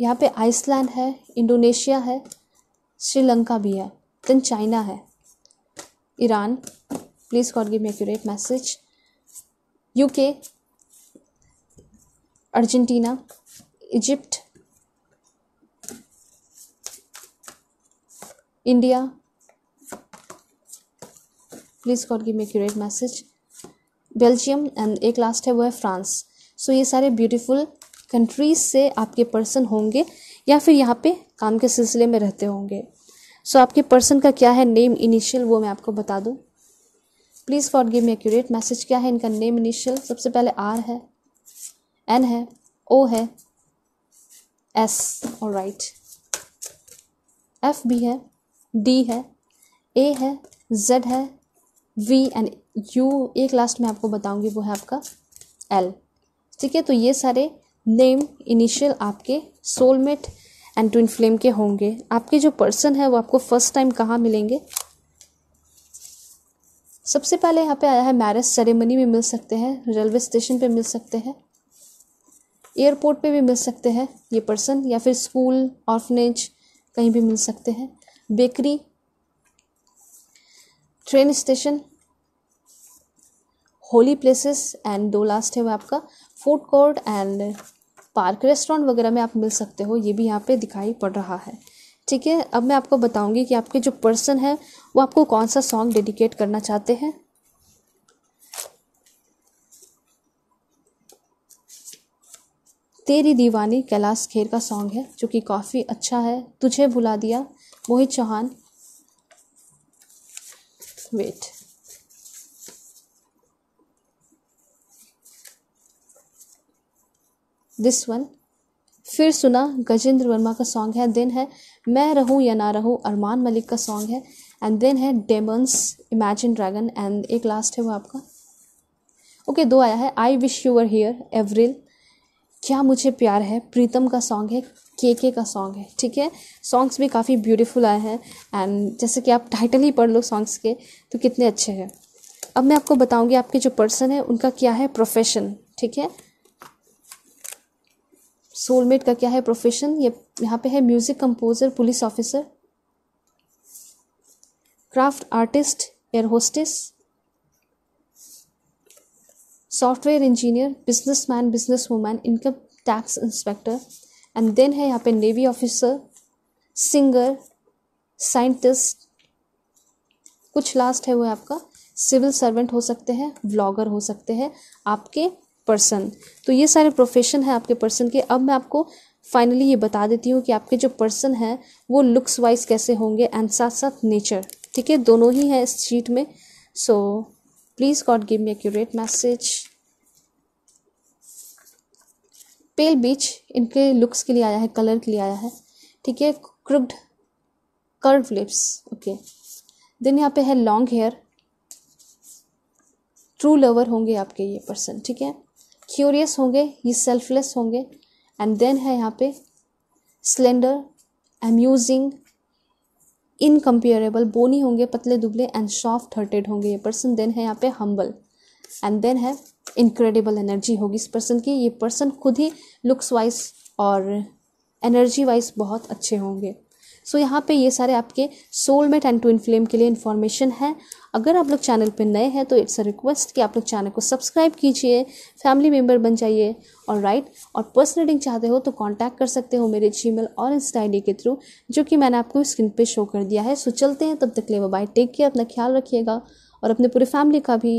यहाँ पे आइसलैंड है इंडोनेशिया है श्रीलंका भी है देन चाइना है। Iran please god give me accurate message UK Argentina Egypt India. Please god give me accurate message Belgium and एक लास्ट है वो है फ्रांस। सो so, ये सारे ब्यूटीफुल कंट्रीज़ से आपके पर्सन होंगे या फिर यहाँ पे काम के सिलसिले में रहते होंगे। सो so, आपके पर्सन का क्या है नेम इनिशियल वो मैं आपको बता दूँ। Please for give me accurate message क्या है? इनका नेम इनिशियल सबसे पहले आर है एन है ओ है एस और राइट एफ़ भी है डी है ए है जेड है वी एंड यू एक लास्ट में आपको बताऊँगी वो है आपका एल ठीक है तो ये सारे नेम इनिशियल आपके सोलमेट एंड ट्विन फ्लेम के होंगे। आपके जो पर्सन है, वो आपको फ़र्स्ट टाइम कहाँ मिलेंगे? सबसे पहले यहाँ पे आया है मैरिज सेरेमनी में मिल सकते हैं, रेलवे स्टेशन पे मिल सकते हैं, एयरपोर्ट पे भी मिल सकते हैं ये पर्सन, या फिर स्कूल, ऑर्फनेज, कहीं भी मिल सकते हैं। Bakery, train station, holy places, and दो लास्ट है वो आपका। Food court and park restaurant वगैरह में आप मिल सकते हो, ये भी यहाँ पे दिखाई पड़ रहा है। ठीक है, अब मैं आपको बताऊँगी कि आपके जो पर्सन है, वो आपको कौन सा सॉन्ग डेडिकेट करना चाहते हैं। तेरी दीवानी कैलाश खेर का सॉन्ग है, जो कि काफ़ी अच्छा है। तुझे भुला दिया Mohit Chauhan. Wait this one फिर सुना गजेंद्र वर्मा का सॉन्ग है देन है मैं रहूँ या ना रहूँ अरमान मलिक का सॉन्ग है एंड देन है डेमंस इमेजिन ड्रैगन एंड एक लास्ट है वो आपका. ओके okay, दो आया है I wish you here Avril क्या मुझे प्यार है प्रीतम का सॉन्ग है के के का सॉन्ग है ठीक है? सॉन्ग्स भी काफ़ी ब्यूटीफुल आए हैं एंड जैसे कि आप टाइटल ही पढ़ लो सॉन्ग्स के तो कितने अच्छे हैं। अब मैं आपको बताऊँगी आपके जो पर्सन है उनका क्या है प्रोफेशन ठीक है? सोलमेट का क्या है प्रोफेशन ये यहाँ पे है music composer police officer craft artist air hostess software engineer businessman businesswoman income tax inspector and then है यहाँ पे नेवी ऑफिसर सिंगर साइंटिस्ट कुछ लास्ट है वो आपका सिविल सर्वेंट हो सकते हैं व्लॉगर हो सकते हैं, आपके पर्सन तो ये सारे प्रोफेशन है आपके पर्सन के। अब मैं आपको फाइनली ये बता देती हूँ कि आपके जो पर्सन हैं, वो लुक्स वाइज कैसे होंगे एंड साथ साथ नेचर ठीक है? दोनों ही है इस शीट में। So please god give me accurate message pale beach इनके लुक्स के लिए आया है कलर के लिए आया है। ठीक है? Cupid curve lips okay then यहाँ पे है लॉन्ग हेयर ट्रू लवर होंगे आपके ये पर्सन ठीक है? क्यूरियस होंगे, ये सेल्फलेस होंगे एंड देन है यहाँ पे स्लेंडर अम्यूजिंग इनकम्पेयरेबल बोनी होंगे, पतले दुबले एंड सॉफ्ट हर्टेड होंगे ये पर्सन देन है यहाँ पे हम्बल एंड देन है इनक्रेडिबल एनर्जी होगी इस पर्सन की। ये पर्सन खुद ही लुक्स वाइज और एनर्जी वाइज बहुत अच्छे होंगे। सो so, यहाँ पे ये सारे आपके सोलमेट एंड ट्विन फ्लेम के लिए इन्फॉर्मेशन है। अगर आप लोग चैनल पे नए हैं तो इट्स अ रिक्वेस्ट कि आप लोग चैनल को सब्सक्राइब कीजिए फैमिली मेंबर बन जाइए और राइट और पर्सनल रीडिंग चाहते हो तो कांटेक्ट कर सकते हो मेरे जीमेल और इंस्टा आई के थ्रू जो कि मैंने आपको स्क्रीन पे शो कर दिया है। सो so, चलते हैं तब तक ले बाय टेक केयर अपना ख्याल रखिएगा और अपने पूरे फैमिली का भी।